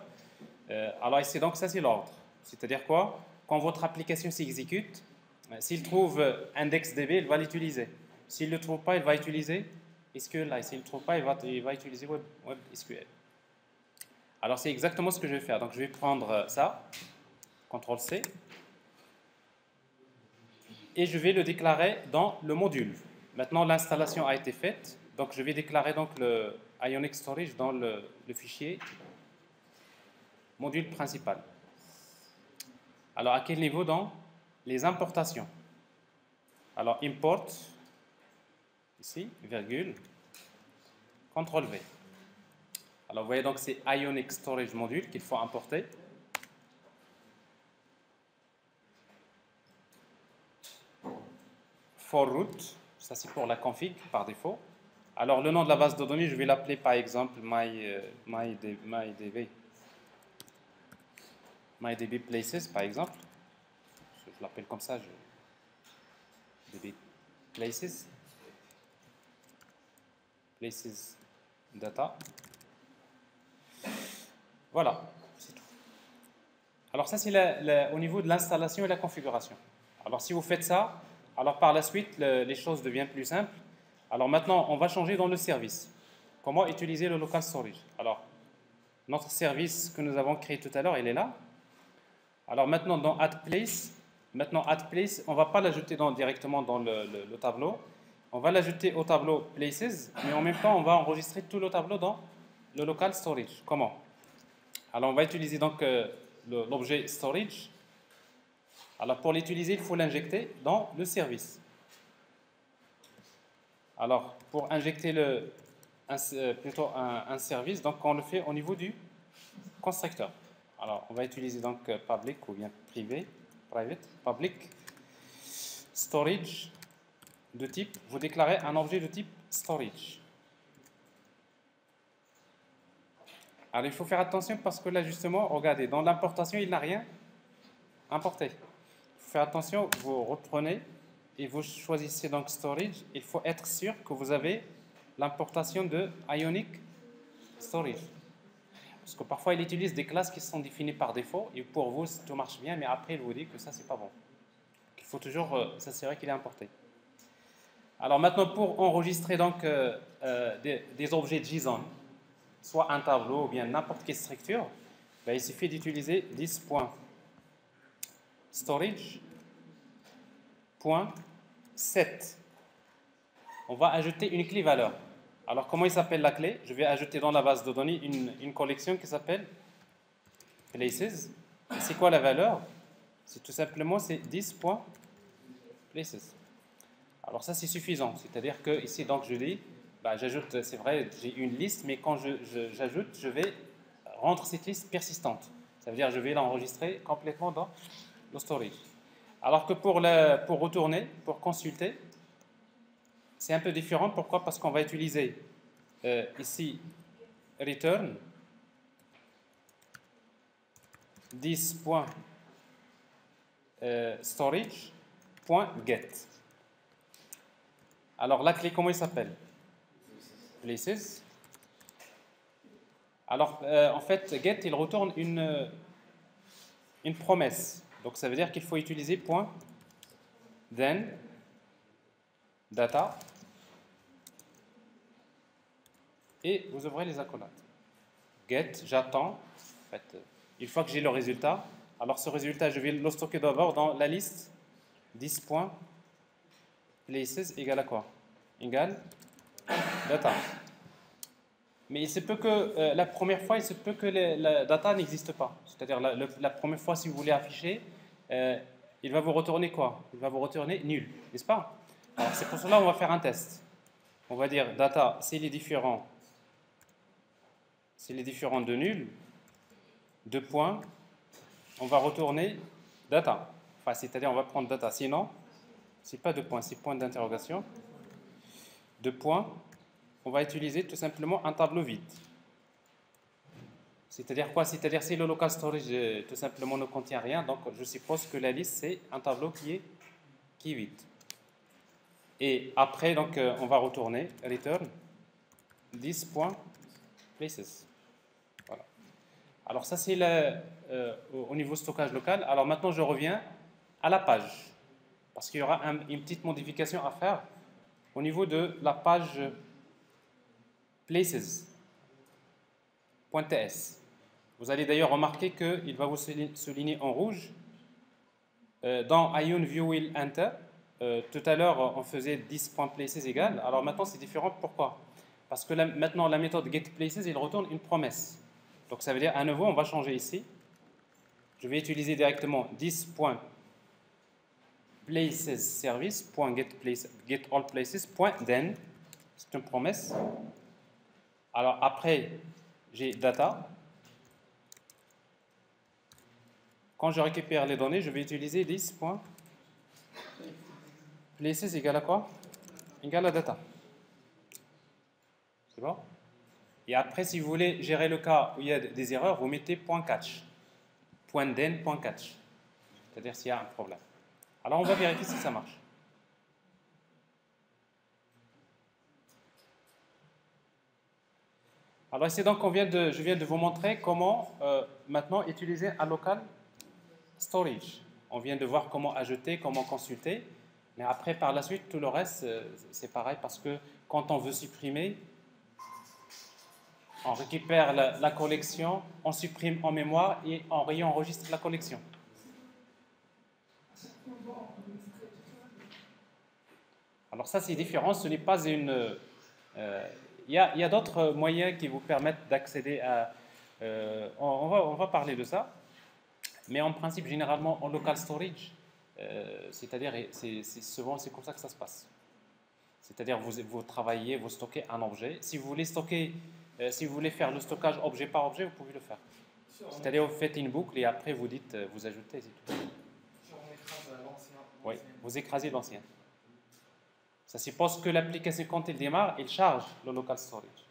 Euh, alors ici, donc, ça c'est l'ordre. C'est-à-dire quoi? Quand votre application s'exécute, euh, s'il trouve IndexedDB, il va l'utiliser. S'il ne le trouve pas, il va utiliser SQLite. S'il ne le trouve pas, il va, il va utiliser WebSQL. Alors c'est exactement ce que je vais faire. Donc je vais prendre ça, CTRL-C, et je vais le déclarer dans le module. Maintenant l'installation a été faite, donc je vais déclarer donc le Ionic Storage dans le, fichier module principal. Alors à quel niveau dans les importations? Alors import, ici, virgule, CTRL V. Alors vous voyez donc c'est Ionic Storage Module qu'il faut importer. For root, ça c'est pour la config par défaut. Alors le nom de la base de données, je vais l'appeler par exemple my, euh, MyDB. MyDB Places par exemple. Je l'appelle comme ça. DB Places. Places Data. Voilà, c'est tout. Alors ça, c'est au niveau de l'installation et la configuration. Alors si vous faites ça, alors par la suite, les choses deviennent plus simples. Alors maintenant, on va changer dans le service. Comment utiliser le local storage? Alors, notre service que nous avons créé tout à l'heure, il est là. Alors maintenant, dans Add Place, maintenant Add Place, on ne va pas l'ajouter directement dans le, le tableau. On va l'ajouter au tableau Places, mais en même temps, on va enregistrer tout le tableau dans le local storage. Comment? Alors on va utiliser donc euh, l'objet storage. Alors pour l'utiliser, il faut l'injecter dans le service. Alors pour injecter un, euh, plutôt un, service, donc on le fait au niveau du constructeur. Alors on va utiliser donc euh, public ou bien privé, private, public, storage de type, vous déclarez un objet de type storage. Alors il faut faire attention parce que là justement, regardez, dans l'importation, il n'a rien importé. Faire attention, vous reprenez et vous choisissez donc storage. Il faut être sûr que vous avez l'importation de Ionic Storage. Parce que parfois, il utilise des classes qui sont définies par défaut et pour vous, tout marche bien, mais après, il vous dit que ça, c'est pas bon. Il faut toujours euh, s'assurer qu'il est importé. Alors maintenant, pour enregistrer donc euh, euh, des, objets JSON, soit un tableau ou bien n'importe quelle structure, ben, il suffit d'utiliser this.storage.set. On va ajouter une clé valeur. Alors, comment il s'appelle la clé? Je vais ajouter dans la base de données une, une collection qui s'appelle places. C'est quoi la valeur? C'est tout simplement c'est 10.places. Alors ça c'est suffisant, c'est-à-dire que ici donc je dis bah, j'ajoute, c'est vrai, j'ai une liste, mais quand j'ajoute, je, je, vais rendre cette liste persistante. Ça veut dire que je vais l'enregistrer complètement dans storage. Alors que pour, pour retourner, pour consulter, c'est un peu différent. Pourquoi? Parce qu'on va utiliser euh, ici return 10.storage.get. Alors la clé, comment il s'appelle? Places. Alors, euh, en fait, get, il retourne une, euh, une promesse. Donc, ça veut dire qu'il faut utiliser point then data et vous ouvrez les accolades. Get, j'attends. En fait, une fois que j'ai le résultat, alors ce résultat, je vais le stocker d'abord dans la liste 10.places égale à quoi? Égale data. Mais il se peut que euh, la première fois, il se peut que la data n'existe pas. C'est-à-dire la, la, première fois, si vous voulez afficher, euh, il va vous retourner quoi? Il va vous retourner nul, n'est-ce pas? Alors c'est pour cela qu'on va faire un test. on va dire data, s'il est différent, s'il est différent de nul, deux points, on va retourner data. Enfin, c'est-à-dire on va prendre data. Sinon, c'est pas deux points, c'est point d'interrogation. Deux points, on va utiliser tout simplement un tableau vide. C'est-à-dire quoi? C'est-à-dire si le local storage euh, tout simplement ne contient rien, donc je suppose que la liste c'est un tableau qui est, qui vide. Et après, donc, euh, on va retourner return 10.places. Voilà. Alors ça c'est euh, au niveau stockage local. Alors maintenant je reviens à la page parce qu'il y aura une petite modification à faire au niveau de la page places.ts. Vous allez d'ailleurs remarquer qu'il va vous souligner en rouge. Euh, dans Ion View Will Enter, euh, tout à l'heure on faisait 10.places égale. Alors maintenant c'est différent. Pourquoi? Parce que maintenant la méthode getPlaces il retourne une promesse. Donc ça veut dire à nouveau on va changer ici. Je vais utiliser directement 10.places service.getAllPlaces.then. C'est une promesse. Alors après j'ai data Quand je récupère les données, je vais utiliser 10.places égale à quoi? Égale à data. C'est bon? Et après, si vous voulez gérer le cas où il y a des erreurs, vous mettez point .catch. Point. C'est-à-dire s'il y a un problème. Alors, on va vérifier si ça marche. Alors ici donc on je viens de vous montrer comment euh, maintenant utiliser un local storage. On vient de voir comment ajouter, comment consulter. Mais après, par la suite, tout le reste, euh, c'est pareil parce que quand on veut supprimer, on récupère la, collection, on supprime en mémoire et on réenregistre la collection. Alors ça, c'est différent. Ce n'est pas une... Euh, il y a, d'autres moyens qui vous permettent d'accéder à... Euh, on, va, on va parler de ça. Mais en principe, généralement, en local storage, euh, c'est-à-dire, c'est souvent c'est comme ça que ça se passe. C'est-à-dire, vous, vous travaillez, vous stockez un objet. Si vous voulez stocker, euh, si vous voulez faire le stockage objet par objet, vous pouvez le faire. C'est-à-dire, vous faites une boucle et après vous dites, euh, vous ajoutez, c'est tout. Oui, vous écrasez l'ancien. Ça suppose que l'application, quand elle démarre, elle charge le local storage.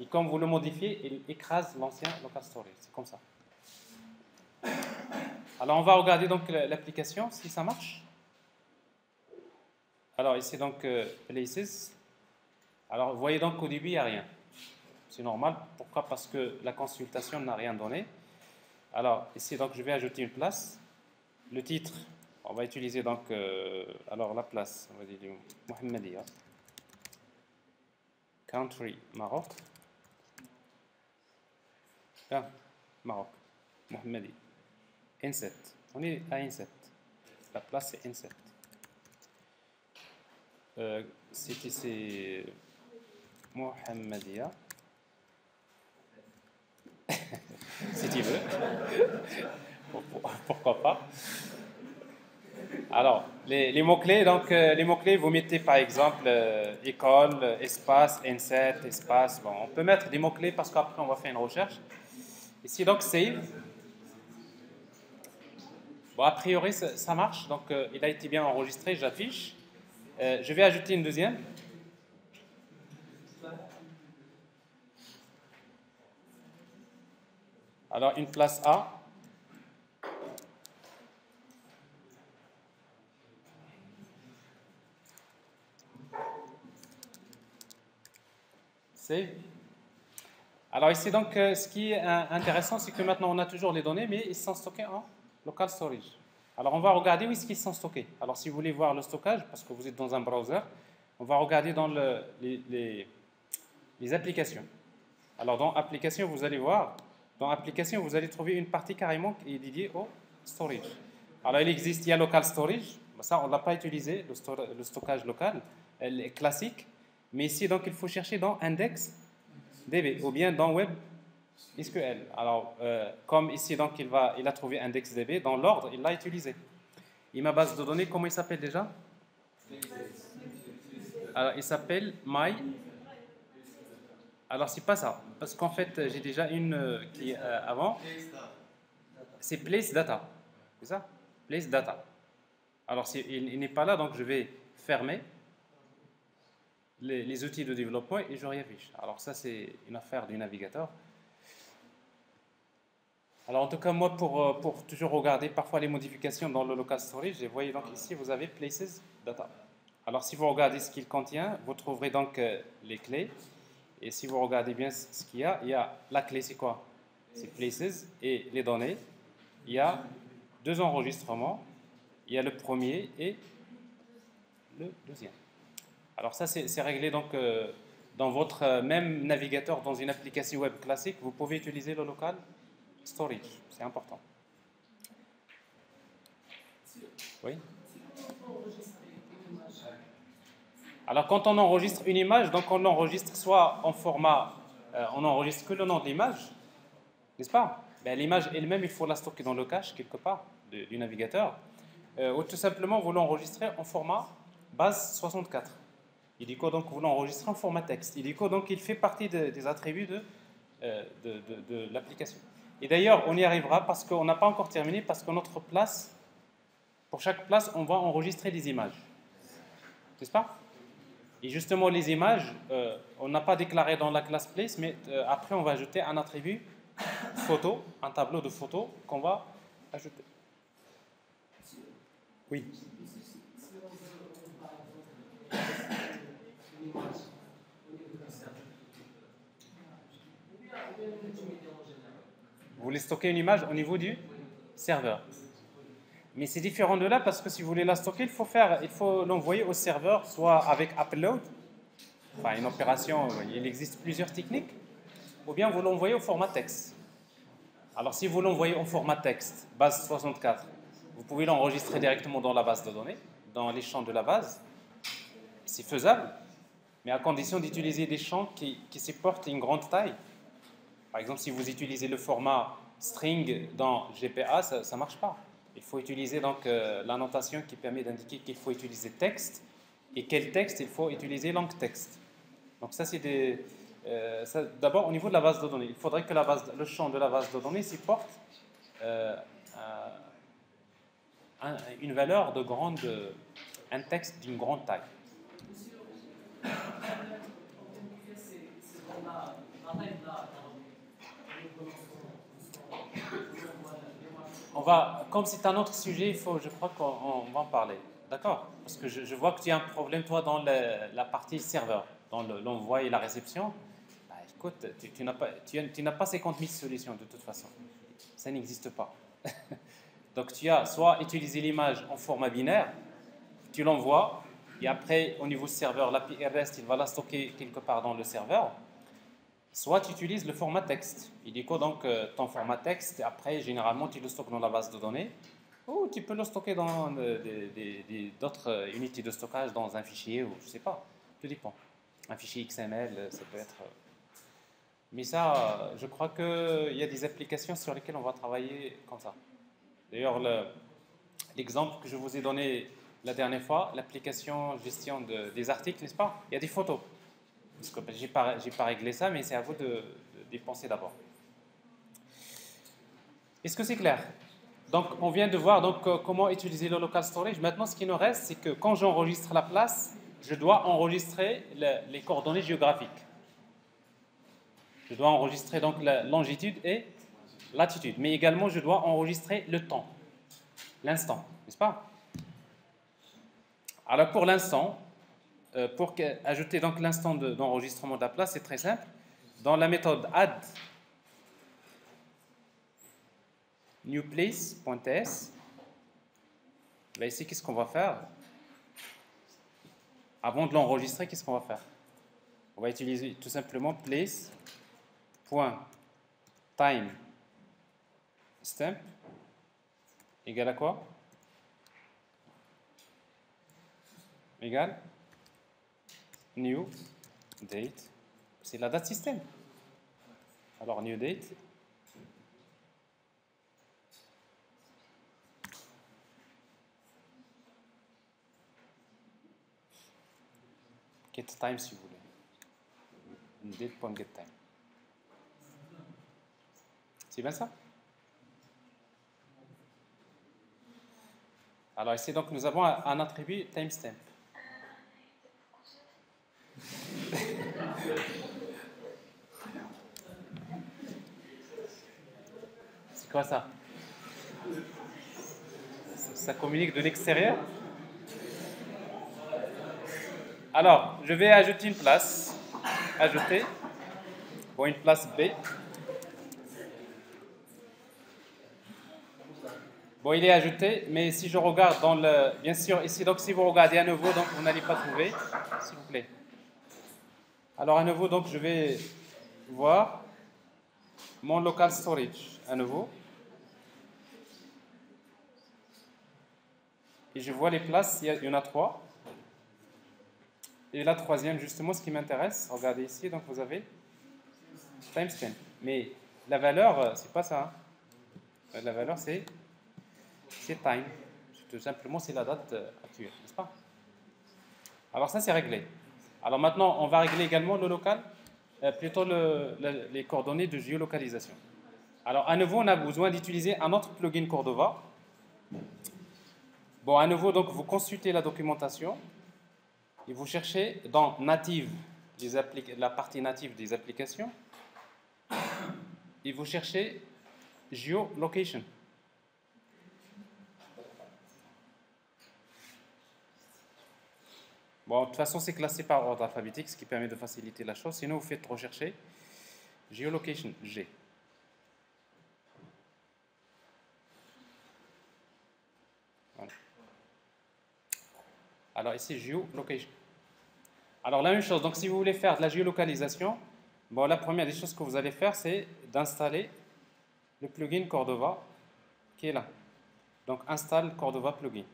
Et quand vous le modifiez, elle écrase l'ancien local storage. C'est comme ça. Alors on va regarder donc l'application, si ça marche. Alors ici donc euh, Places. Alors vous voyez donc qu'au début il n'y a rien. C'est normal. Pourquoi? Parce que la consultation n'a rien donné. Alors ici donc je vais ajouter une place. Le titre, on va utiliser donc euh, alors la place, on va dire Mohammedia. Country Maroc. Ah, Maroc. Mohammedia. N7. On est à N7. La place c'est N7. Euh, C'était c'est Mohammedia. si tu veux. Pourquoi pas. Alors, les, mots-clés, donc euh, les mots-clés, vous mettez par exemple euh, école, espace, N7, espace. Bon, on peut mettre des mots-clés parce qu'après on va faire une recherche. Ici, donc, save. Bon, a priori, ça, marche. Donc, euh, il a été bien enregistré, j'affiche. Euh, je vais ajouter une deuxième. Alors, une place A. Alors ici, donc, euh, ce qui est intéressant, c'est que maintenant, on a toujours les données, mais ils sont stockés en local storage. Alors on va regarder où est-ce qu'ils sont stockés. Alors si vous voulez voir le stockage, parce que vous êtes dans un browser, on va regarder dans le, les, les, applications. Alors dans applications, vous allez voir, dans applications, vous allez trouver une partie carrément qui est dédiée au storage. Alors il existe, il y a local storage, ça on ne l'a pas utilisé, le, le, stockage local, elle est classique, mais ici donc il faut chercher dans index DB ou bien dans web SQL. Alors, euh, comme ici, donc, il, va, il a trouvé IndexDB, dans l'ordre, il l'a utilisé. Et ma base de données, comment il s'appelle déjà? Alors, il s'appelle My. Alors, c'est pas ça. Parce qu'en fait, j'ai déjà une euh, qui est euh, avant. C'est Place Data. C'est ça? Place Data. Alors, il, n'est pas là, donc je vais fermer les, outils de développement et je réaffiche. Alors, ça, c'est une affaire du navigateur. Alors en tout cas, moi, pour, euh, pour toujours regarder parfois les modifications dans le local storage, vous voyez donc ici, vous avez Places Data. Alors si vous regardez ce qu'il contient, vous trouverez donc euh, les clés. Et si vous regardez bien ce qu'il y a, il y a la clé, c'est quoi? C'est Places et les données. Il y a deux enregistrements. Il y a le premier et le deuxième. Alors ça, c'est réglé donc euh, dans votre même navigateur, dans une application web classique. Vous pouvez utiliser le local storage, c'est important. Oui Alors quand on enregistre une image, donc on enregistre soit en format, euh, on enregistre que le nom de l'image, n'est-ce pas? Ben, L'image elle-même, il faut la stocker dans le cache quelque part du navigateur, euh, ou tout simplement vous l'enregistrez en format base 64. Il dit quoi donc vous l'enregistrez en format texte. Il dit quoi donc il fait partie des attributs de, euh, de, de l'application. Et d'ailleurs, on y arrivera parce qu'on n'a pas encore terminé, parce que notre place, pour chaque place, on va enregistrer des images. N'est-ce pas? Et justement, les images, euh, on n'a pas déclaré dans la classe place, mais euh, après, on va ajouter un attribut photo, un tableau de photos qu'on va ajouter. Oui. Vous voulez stocker une image au niveau du serveur. Mais c'est différent de là parce que si vous voulez la stocker, il faut faire, il faut l'envoyer au serveur, soit avec upload, enfin une opération, il existe plusieurs techniques, ou bien vous l'envoyez au format texte. Alors si vous l'envoyez au format texte, base 64, vous pouvez l'enregistrer directement dans la base de données, dans les champs de la base. C'est faisable, mais à condition d'utiliser des champs qui, supportent une grande taille. Par exemple, si vous utilisez le format string dans GPA, ça ne marche pas. Il faut utiliser donc euh, la notation qui permet d'indiquer qu'il faut utiliser texte et quel texte il faut utiliser langue texte. Donc ça, c'est des... Euh, d'abord, au niveau de la base de données, il faudrait que le champ de la base de données supporte euh, une valeur de grande, un texte d'une grande taille. On va, comme c'est un autre sujet, il faut, je crois qu'on va en parler. D'accord? Parce que je, vois que tu as un problème, toi, dans la partie serveur, dans l'envoi et la réception. Bah, écoute, tu, n'as pas, tu, n'as pas 50 000 solutions de toute façon. Ça n'existe pas. Donc tu as soit utilisé l'image en format binaire, tu l'envoies, et après, au niveau serveur, l'API REST, il va la stocker quelque part dans le serveur soit tu utilises le format texte. Il quoi donc euh, ton format texte, après généralement tu le stockes dans la base de données, ou tu peux le stocker dans euh, d'autres euh, unités de stockage, dans un fichier, ou je sais pas, tout dépend. Un fichier XML, ça peut être... Mais ça, je crois qu'il y a des applications sur lesquelles on va travailler comme ça. D'ailleurs, l'exemple que je vous ai donné la dernière fois, l'application gestion des articles, n'est-ce pas? Il y a des photos. J'ai pas, pas réglé ça, mais c'est à vous de, de, penser d'abord. Est-ce que c'est clair? Donc, on vient de voir donc, euh, comment utiliser le local storage. Maintenant, ce qui nous reste, c'est que quand j'enregistre la place, je dois enregistrer les coordonnées géographiques. Je dois enregistrer donc la longitude et latitude. Mais également, je dois enregistrer le temps, l'instant, n'est-ce pas? Alors, pour l'instant, euh, pour ajouter donc l'instant d'enregistrement de, la place, c'est très simple. Dans la méthode add newplace.ts, là ici, qu'est-ce qu'on va faire? Avant de l'enregistrer, qu'est-ce qu'on va faire? On va utiliser tout simplement place.time stamp égale à quoi? Égal new date, c'est la date système. Alors new date, get time si vous voulez. Indeed.getTime. C'est bien ça? Alors ici, donc, nous avons un attribut timestamp. C'est quoi ça Ça communique de l'extérieur Alors, je vais ajouter une place. Ajouter. Bon, une place B. Bon, il est ajouté, mais si je regarde dans le... Bien sûr, ici, donc si vous regardez à nouveau, donc vous n'allez pas trouver, s'il vous plaît. Alors à nouveau, donc je vais voir mon local storage à nouveau. Et je vois les places, il y en a trois. Et la troisième, justement, ce qui m'intéresse, regardez ici, donc vous avez timestamp. Mais la valeur, c'est pas ça. Hein. La valeur, c'est c'est time. Tout simplement, c'est la date euh, actuelle, n'est-ce pas? Alors ça, c'est réglé. Alors maintenant, on va régler également le local, euh, plutôt les coordonnées de géolocalisation. Alors à nouveau, on a besoin d'utiliser un autre plugin Cordova. Bon, à nouveau, donc vous consultez la documentation et vous cherchez dans native, la partie native des applications, et vous cherchez geolocation. Bon, de toute façon, c'est classé par ordre alphabétique, ce qui permet de faciliter la chose. Sinon, vous faites rechercher geolocation, G. Alors ici, geolocation. Alors la même chose, donc si vous voulez faire de la géolocalisation, bon, la première des choses que vous allez faire, c'est d'installer le plugin Cordova qui est là. Donc installe Cordova plugin.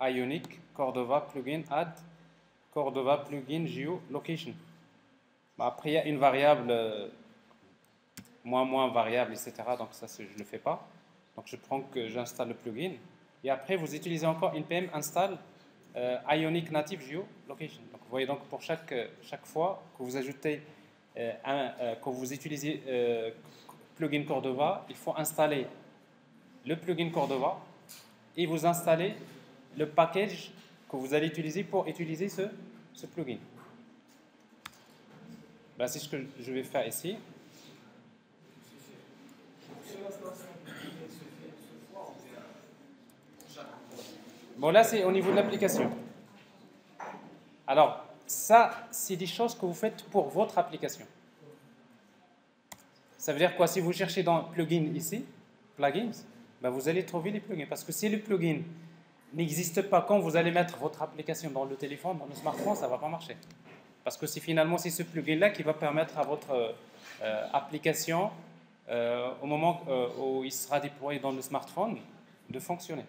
Ionic Cordova plugin add Cordova plugin geolocation. Après, il y a une variable euh, moins moins variable, etc. Donc ça, je ne le fais pas. Donc je prends que j'installe le plugin. Et après, vous utilisez encore npm install euh, Ionic Native Geolocation. Donc vous voyez donc pour chaque, chaque fois que vous ajoutez euh, un, que vous utilisez plugin Cordova, il faut installer le plugin Cordova et vous installez le package que vous allez utiliser pour utiliser ce, ce plugin. Ben, c'est ce que je vais faire ici. Bon, là, c'est au niveau de l'application. Alors, ça, c'est des choses que vous faites pour votre application. Ça veut dire quoi? Si vous cherchez dans plugin ici, plugins, ben vous allez trouver les plugins. Parce que si le plugin n'existe pas quand vous allez mettre votre application dans le téléphone, dans le smartphone, ça ne va pas marcher. Parce que c'est finalement c'est ce plugin-là qui va permettre à votre euh, application, euh, au moment euh, où il sera déployé dans le smartphone, de fonctionner.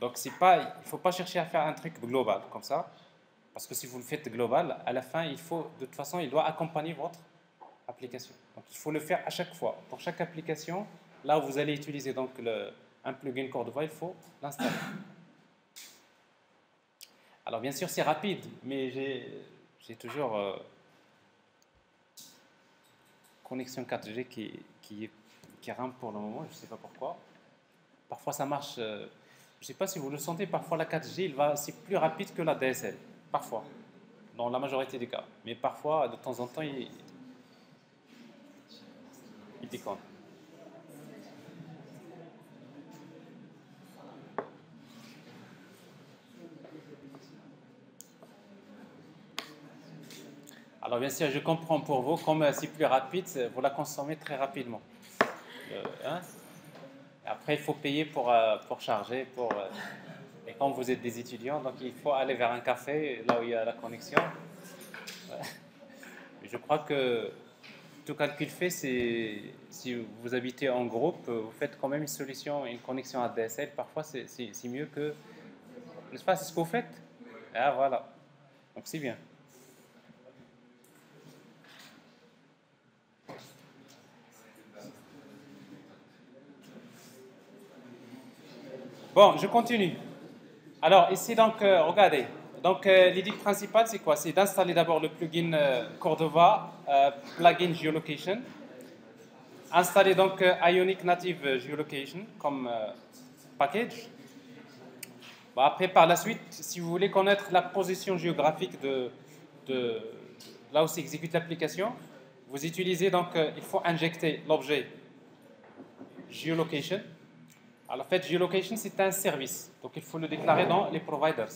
Donc il ne faut pas chercher à faire un truc global comme ça, parce que si vous le faites global, à la fin, il faut, de toute façon, il doit accompagner votre application. Donc il faut le faire à chaque fois. Pour chaque application, là où vous allez utiliser donc le, un plugin Cordova, il faut l'installer. Alors bien sûr c'est rapide, mais j'ai toujours euh, connexion 4G qui, qui, rame pour le moment, je ne sais pas pourquoi. Parfois ça marche, euh, je ne sais pas si vous le sentez, parfois la 4G c'est plus rapide que la DSL, parfois, dans la majorité des cas. Mais parfois, de temps en temps, il, il déconne. Alors bien sûr, je comprends pour vous, comme c'est plus rapide, vous la consommez très rapidement. Euh, hein. Après, il faut payer pour, euh, pour charger. Pour, euh, et quand vous êtes des étudiants, donc il faut aller vers un café, là où il y a la connexion. Je crois que tout calcul fait, c'est si vous habitez en groupe, vous faites quand même une solution, une connexion ADSL. Parfois, c'est mieux que... N'est-ce pas C'est ce que vous faites? Ah voilà. Donc c'est bien. Bon, je continue. Alors, ici, donc, euh, regardez. donc euh, l'idée principale, c'est quoi? C'est d'installer d'abord le plugin euh, Cordova, plugin geolocation. Installer donc Ionic Native Geolocation comme package. après, par la suite, si vous voulez connaître la position géographique de, de là où s'exécute l'application, vous utilisez donc, il faut injecter l'objet geolocation. Alors, en fait, geolocation, c'est un service. Donc, il faut le déclarer dans les providers.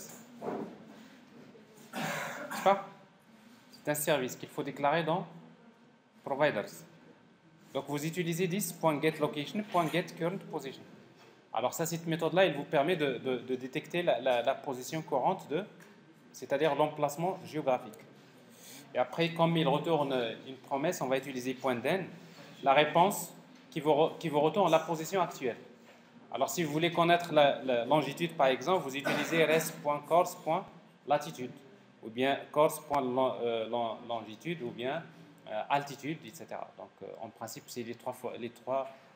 C'est un service qu'il faut déclarer dans providers. Donc vous utilisez this.getLocation.getCurrentPosition. Alors ça, cette méthode-là, elle vous permet de, détecter la, position courante de, c'est-à-dire l'emplacement géographique. Et après, comme il retourne une promesse, on va utiliser .den, la réponse qui vous retourne la position actuelle. Alors si vous voulez connaître la, longitude, par exemple, vous utilisez res.course.latitude ou bien course.longitude, ou bien euh, altitude, etc. Donc, euh, en principe, c'est les trois,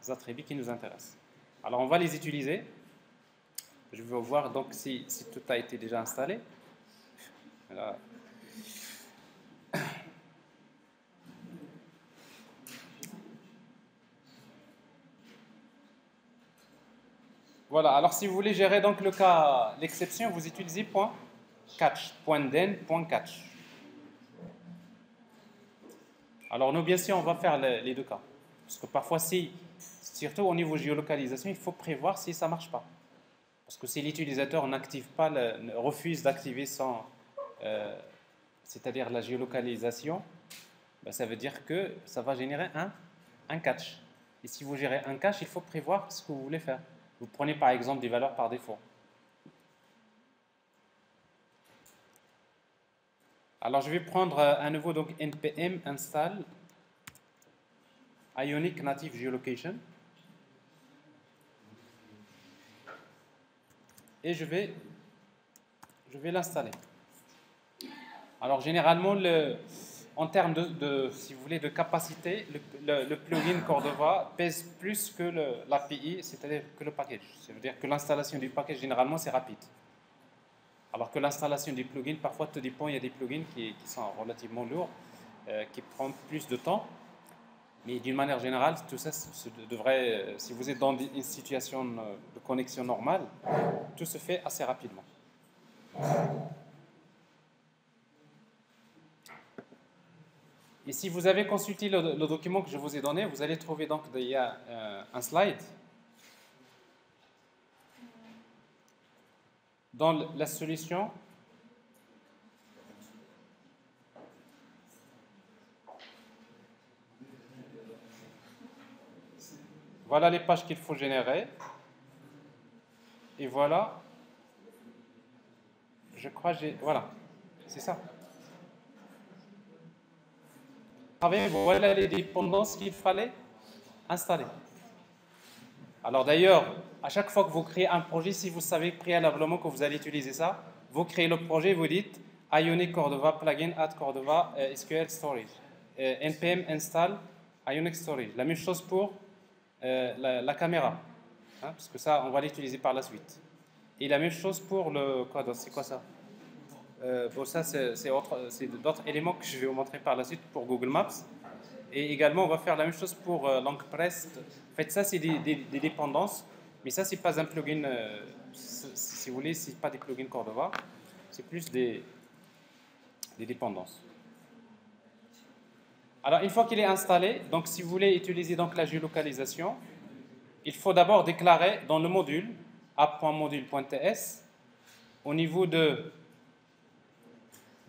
attributs qui nous intéressent. Alors, on va les utiliser. Je vais voir donc si, si tout a été déjà installé. Alors si vous voulez gérer donc le cas, l'exception, vous utilisez point catch, point den, point catch. Alors nous, bien sûr, on va faire les deux cas. Parce que parfois, si, surtout au niveau géolocalisation, il faut prévoir si ça ne marche pas. Parce que si l'utilisateur n'active pas, refuse d'activer son, euh, c'est-à-dire la géolocalisation, ben, ça veut dire que ça va générer un, catch. Et si vous gérez un cache, il faut prévoir ce que vous voulez faire. Vous prenez par exemple des valeurs par défaut. Alors je vais prendre euh, à nouveau donc npm install Ionic Native Geolocation. Et je vais, je vais l'installer. Alors généralement, le, en termes de, si vous voulez, de capacité, le, plugin Cordova pèse plus que l'API, c'est-à-dire que le package. Ça veut dire que l'installation du package, généralement, c'est rapide. Alors que l'installation du plugin, parfois, tout dépend, il y a des plugins qui, sont relativement lourds, euh, qui prennent plus de temps. Mais d'une manière générale, tout ça devrait, euh, si vous êtes dans une situation de connexion normale, tout se fait assez rapidement. Et si vous avez consulté le, document que je vous ai donné, vous allez trouver donc il y a euh, un slide dans la solution Voilà les pages qu'il faut générer. Et voilà. Je crois j'ai. Voilà. C'est ça. Voilà les dépendances qu'il fallait installer. Alors d'ailleurs, à chaque fois que vous créez un projet, si vous savez préalablement que vous allez utiliser ça, vous créez le projet, vous dites Ionic Cordova plugin add Cordova euh, SQL storage. Euh, npm install Ionic storage. La même chose pour euh, la, caméra, hein, parce que ça, on va l'utiliser par la suite. Et la même chose pour le C'est quoi ça? Bon, ça, c'est d'autres éléments que je vais vous montrer par la suite pour Google Maps. Et également, on va faire la même chose pour euh, l'Angprest. En fait, ça, c'est des, des, dépendances, mais ça, c'est pas un plugin, euh, si vous voulez, c'est pas des plugins Cordova, c'est plus des, des dépendances. Alors, une fois qu'il est installé, donc si vous voulez utiliser donc la géolocalisation, il faut d'abord déclarer dans le module app.module.ts au niveau de,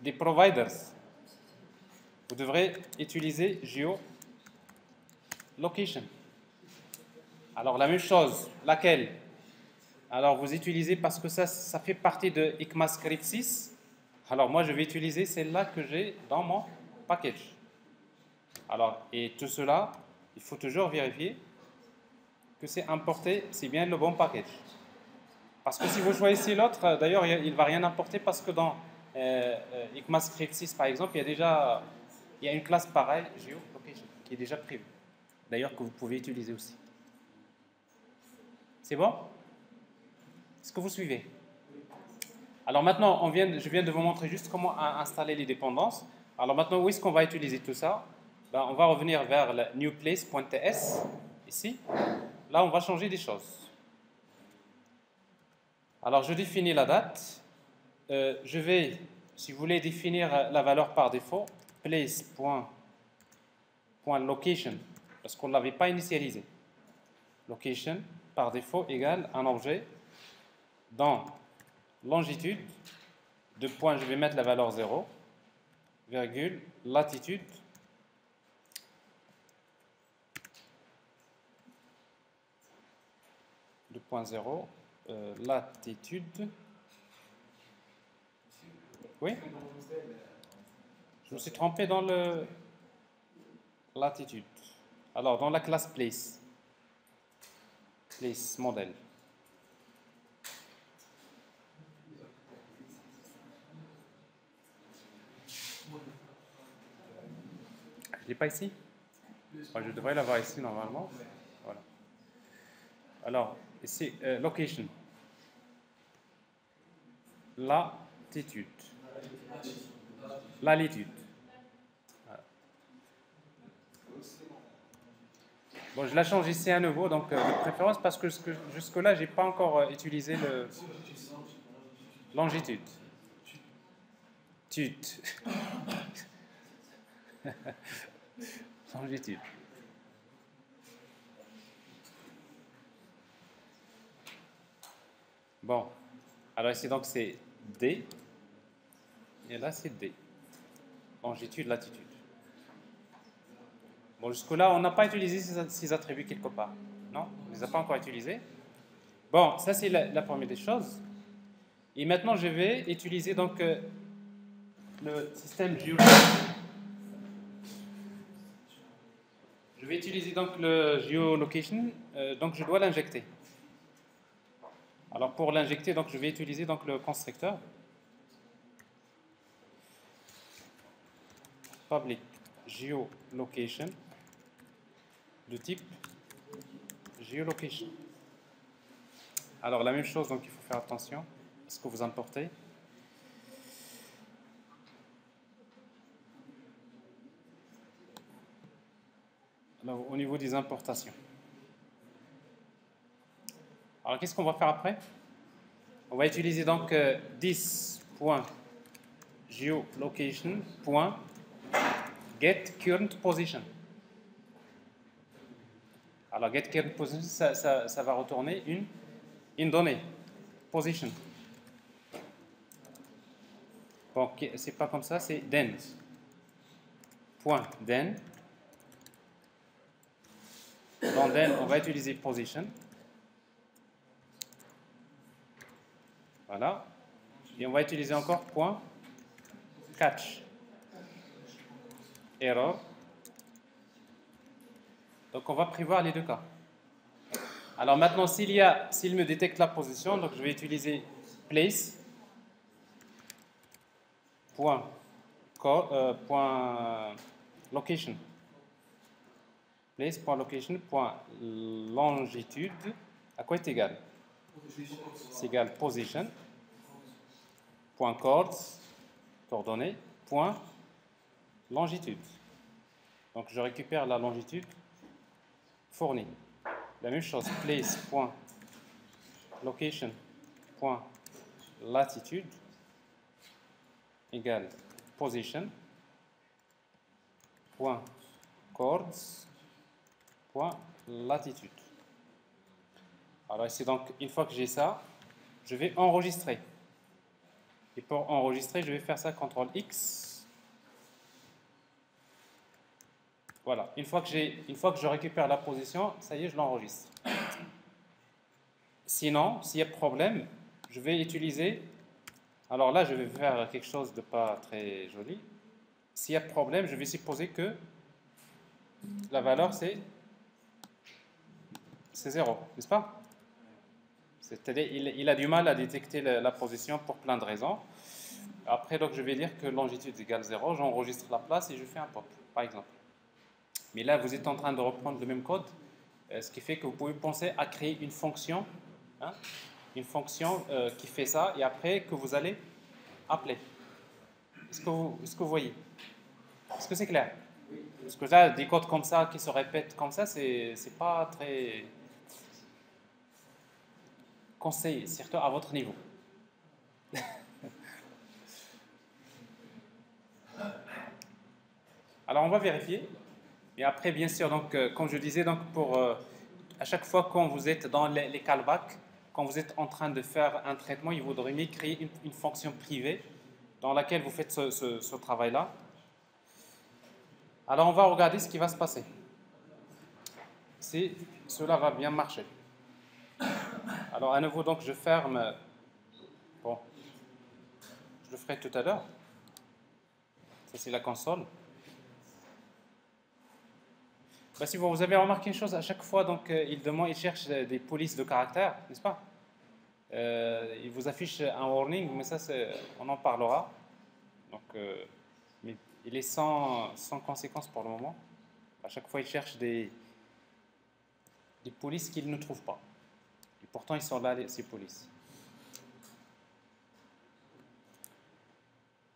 des providers vous devrez utiliser geolocation. Alors la même chose, laquelle? Alors vous utilisez parce que ça, ça fait partie de ECMAScript 6. Alors moi je vais utiliser celle-là que j'ai dans mon package. Alors et tout cela, il faut toujours vérifier que c'est importé, c'est bien le bon package. Parce que si vous choisissez l'autre, d'ailleurs il ne va rien importer parce que dans euh, euh ECMAScript 6 par exemple, il y a déjà il y a une classe pareille, GeoLocation, qui est déjà prévue. D'ailleurs, que vous pouvez utiliser aussi. C'est bon? Est-ce que vous suivez? Alors maintenant, on vient, je viens de vous montrer juste comment installer les dépendances. Alors maintenant, où est-ce qu'on va utiliser tout ça? Ben, On va revenir vers le newplace.ts, ici. Là, on va changer des choses. Alors, je définis la date. Euh, je vais, si vous voulez définir la valeur par défaut, place.location, parce qu'on ne l'avait pas initialisé. Location, par défaut, égale un objet dans longitude, de point, je vais mettre la valeur 0, virgule, latitude, de point 0, euh, latitude, oui Je me suis trompé dans le latitude. Alors, dans la classe place, place modèle. Je l'ai pas ici? Je devrais l'avoir ici normalement. Voilà. Alors, ici, euh, location. Latitude. Latitude. Bon, je la change ici à nouveau, donc euh, de préférence parce que jusque-là, je n'ai pas encore euh, utilisé le longitude. Tut. longitude. Bon, alors ici donc c'est D, et là c'est D. Longitude, latitude. Bon, jusque-là, on n'a pas utilisé ces, attributs quelque part. Non? On ne les a pas encore utilisés. Bon, ça c'est la, première des choses. Et maintenant, je vais utiliser donc euh, le système géolocation. Je vais utiliser donc le geolocation, euh, donc je dois l'injecter. Alors pour l'injecter, donc je vais utiliser donc le constructeur public geolocation de type geolocation. Alors la même chose, donc il faut faire attention à ce que vous importez. au niveau des importations. Alors, qu'est-ce qu'on va faire après? On va utiliser donc euh, 10.geolocation.getCurrentPosition. Alors, getCurrentPosition, ça, ça, ça, va retourner une, une donnée, position. Bon, c'est pas comme ça, c'est den. Point den dans then, on va utiliser position. Voilà. Et on va utiliser encore point catch. Error. Donc on va prévoir les deux cas. Alors maintenant, s'il me détecte la position, donc je vais utiliser place point, euh, point location place.location.longitude à quoi est égal? C'est égal position, point coordonnées, point longitude. Donc je récupère la longitude. Fournie. La même chose, place.location.latitude égale position, point. Point. Latitude. Alors ici donc, une fois que j'ai ça, je vais enregistrer. Et pour enregistrer, je vais faire ça CTRL X. Voilà, une fois que une fois que je récupère la position, ça y est, je l'enregistre. Sinon, s'il y a problème, je vais utiliser. Alors là, je vais faire quelque chose de pas très joli. S'il y a problème, je vais supposer que la valeur c'est c'est zéro, n'est-ce pas? C'est-à-dire il, a du mal à détecter la, position pour plein de raisons. Après, donc, je vais dire que longitude égale 0, j'enregistre la place et je fais un pop, par exemple. Mais là, vous êtes en train de reprendre le même code, euh, ce qui fait que vous pouvez penser à créer une fonction hein, une fonction euh, qui fait ça et après que vous allez appeler. Est-ce que, vous, est-ce que vous voyez? Est-ce que c'est clair? Parce que là, des codes comme ça qui se répètent comme ça, c'est pas très conseillé, surtout à votre niveau. Alors on va vérifier. Et après, bien sûr, donc, euh, comme je disais, donc pour, euh, à chaque fois quand vous êtes dans les, les callbacks, quand vous êtes en train de faire un traitement, il vaudrait mieux créer une, fonction privée dans laquelle vous faites ce, travail-là. Alors on va regarder ce qui va se passer. Si cela va bien marcher. Alors à nouveau, donc je ferme. Bon, je le ferai tout à l'heure. Ça c'est la console. Bah, si vous avez remarqué une chose, à chaque fois, donc, euh, il demande, il cherche des polices de caractère, n'est-ce pas? Euh, Il vous affiche un warning, mais ça, on en parlera. Donc, euh, mais il est sans, sans conséquence pour le moment. À chaque fois, il cherche des, des polices qu'il ne trouve pas. Et pourtant, ils sont là, ces polices.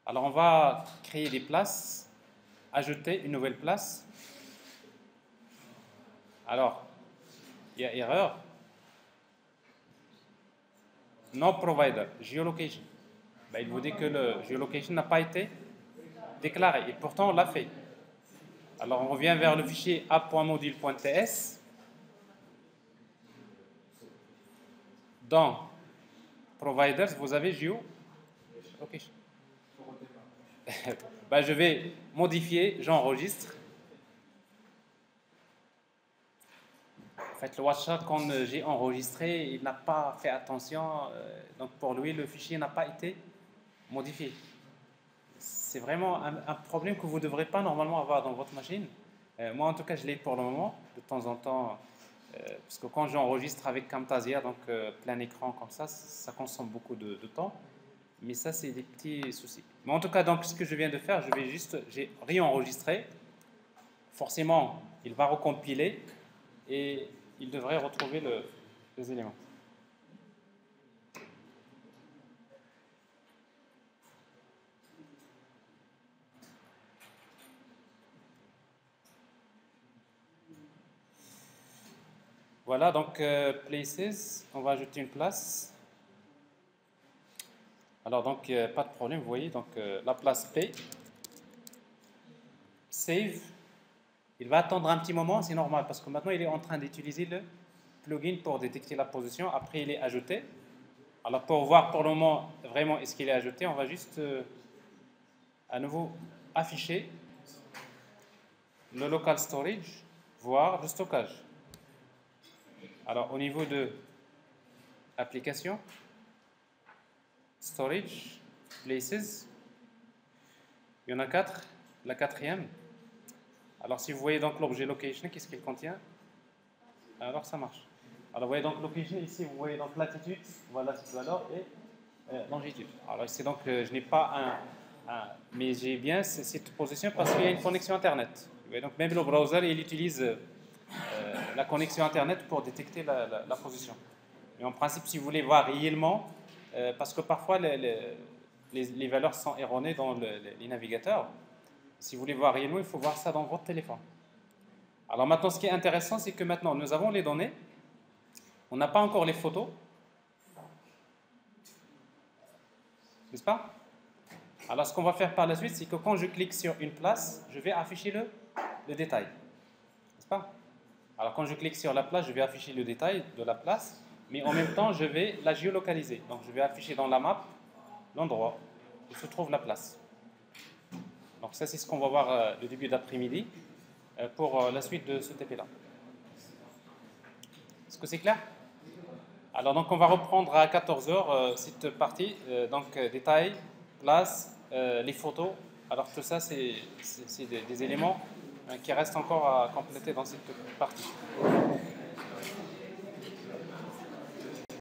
Alors, on va créer des places, ajouter une nouvelle place. Alors, il y a erreur. No provider, geolocation. Ben, il vous dit que le geolocation n'a pas été déclaré et pourtant on l'a fait. Alors on revient vers le fichier app.module.ts. Dans providers, vous avez geolocation. ben, je vais modifier, j'enregistre fait, le WhatsApp, quand j'ai enregistré, il n'a pas fait attention. Euh, donc pour lui, le fichier n'a pas été modifié. C'est vraiment un, problème que vous ne devrez pas normalement avoir dans votre machine. Euh, moi, en tout cas, je l'ai pour le moment, de temps en temps. Euh, parce que quand j'enregistre avec Camtasia, donc plein écran comme ça, ça consomme beaucoup de, temps. Mais ça, c'est des petits soucis. Mais en tout cas, donc, ce que je viens de faire, je vais juste, j'ai réenregistré. Forcément, il va recompiler et il devrait retrouver le, les éléments. Voilà, donc euh, places, on va ajouter une place. Alors donc, euh, pas de problème, vous voyez, donc euh, la place P, save, il va attendre un petit moment, c'est normal, parce que maintenant il est en train d'utiliser le plugin pour détecter la position. Après, il est ajouté. Alors, pour voir pour le moment vraiment est-ce qu'il est ajouté, on va juste euh, à nouveau afficher le local storage, voir le stockage. Alors, au niveau de application, storage, places, il y en a quatre. La quatrième, alors si vous voyez donc l'objet location, qu'est-ce qu'il contient? Alors ça marche. Alors vous voyez donc location, ici vous voyez donc latitude, voilà cette valeur, et euh, longitude. Alors ici donc euh, je n'ai pas un, mais j'ai bien cette position parce qu'il y a une connexion Internet. Vous voyez, donc même le browser il utilise euh, la connexion Internet pour détecter la, position. Mais en principe si vous voulez voir réellement, parce que parfois les, valeurs sont erronées dans les navigateurs, si vous voulez voir réellement, il faut voir ça dans votre téléphone. Alors maintenant, ce qui est intéressant, c'est que maintenant, nous avons les données. On n'a pas encore les photos. N'est-ce pas? Alors ce qu'on va faire par la suite, c'est que quand je clique sur une place, je vais afficher le détail. N'est-ce pas? Alors quand je clique sur la place, je vais afficher le détail de la place, mais en même temps, je vais la géolocaliser. Donc je vais afficher dans la map l'endroit où se trouve la place. Donc ça, c'est ce qu'on va voir euh, le début d'après-midi euh, pour euh, la suite de ce TP-là. Est-ce que c'est clair? Alors donc on va reprendre à 14h cette partie, donc détails, place, les photos. Alors tout ça, c'est des, des, éléments qui restent encore à compléter dans cette partie.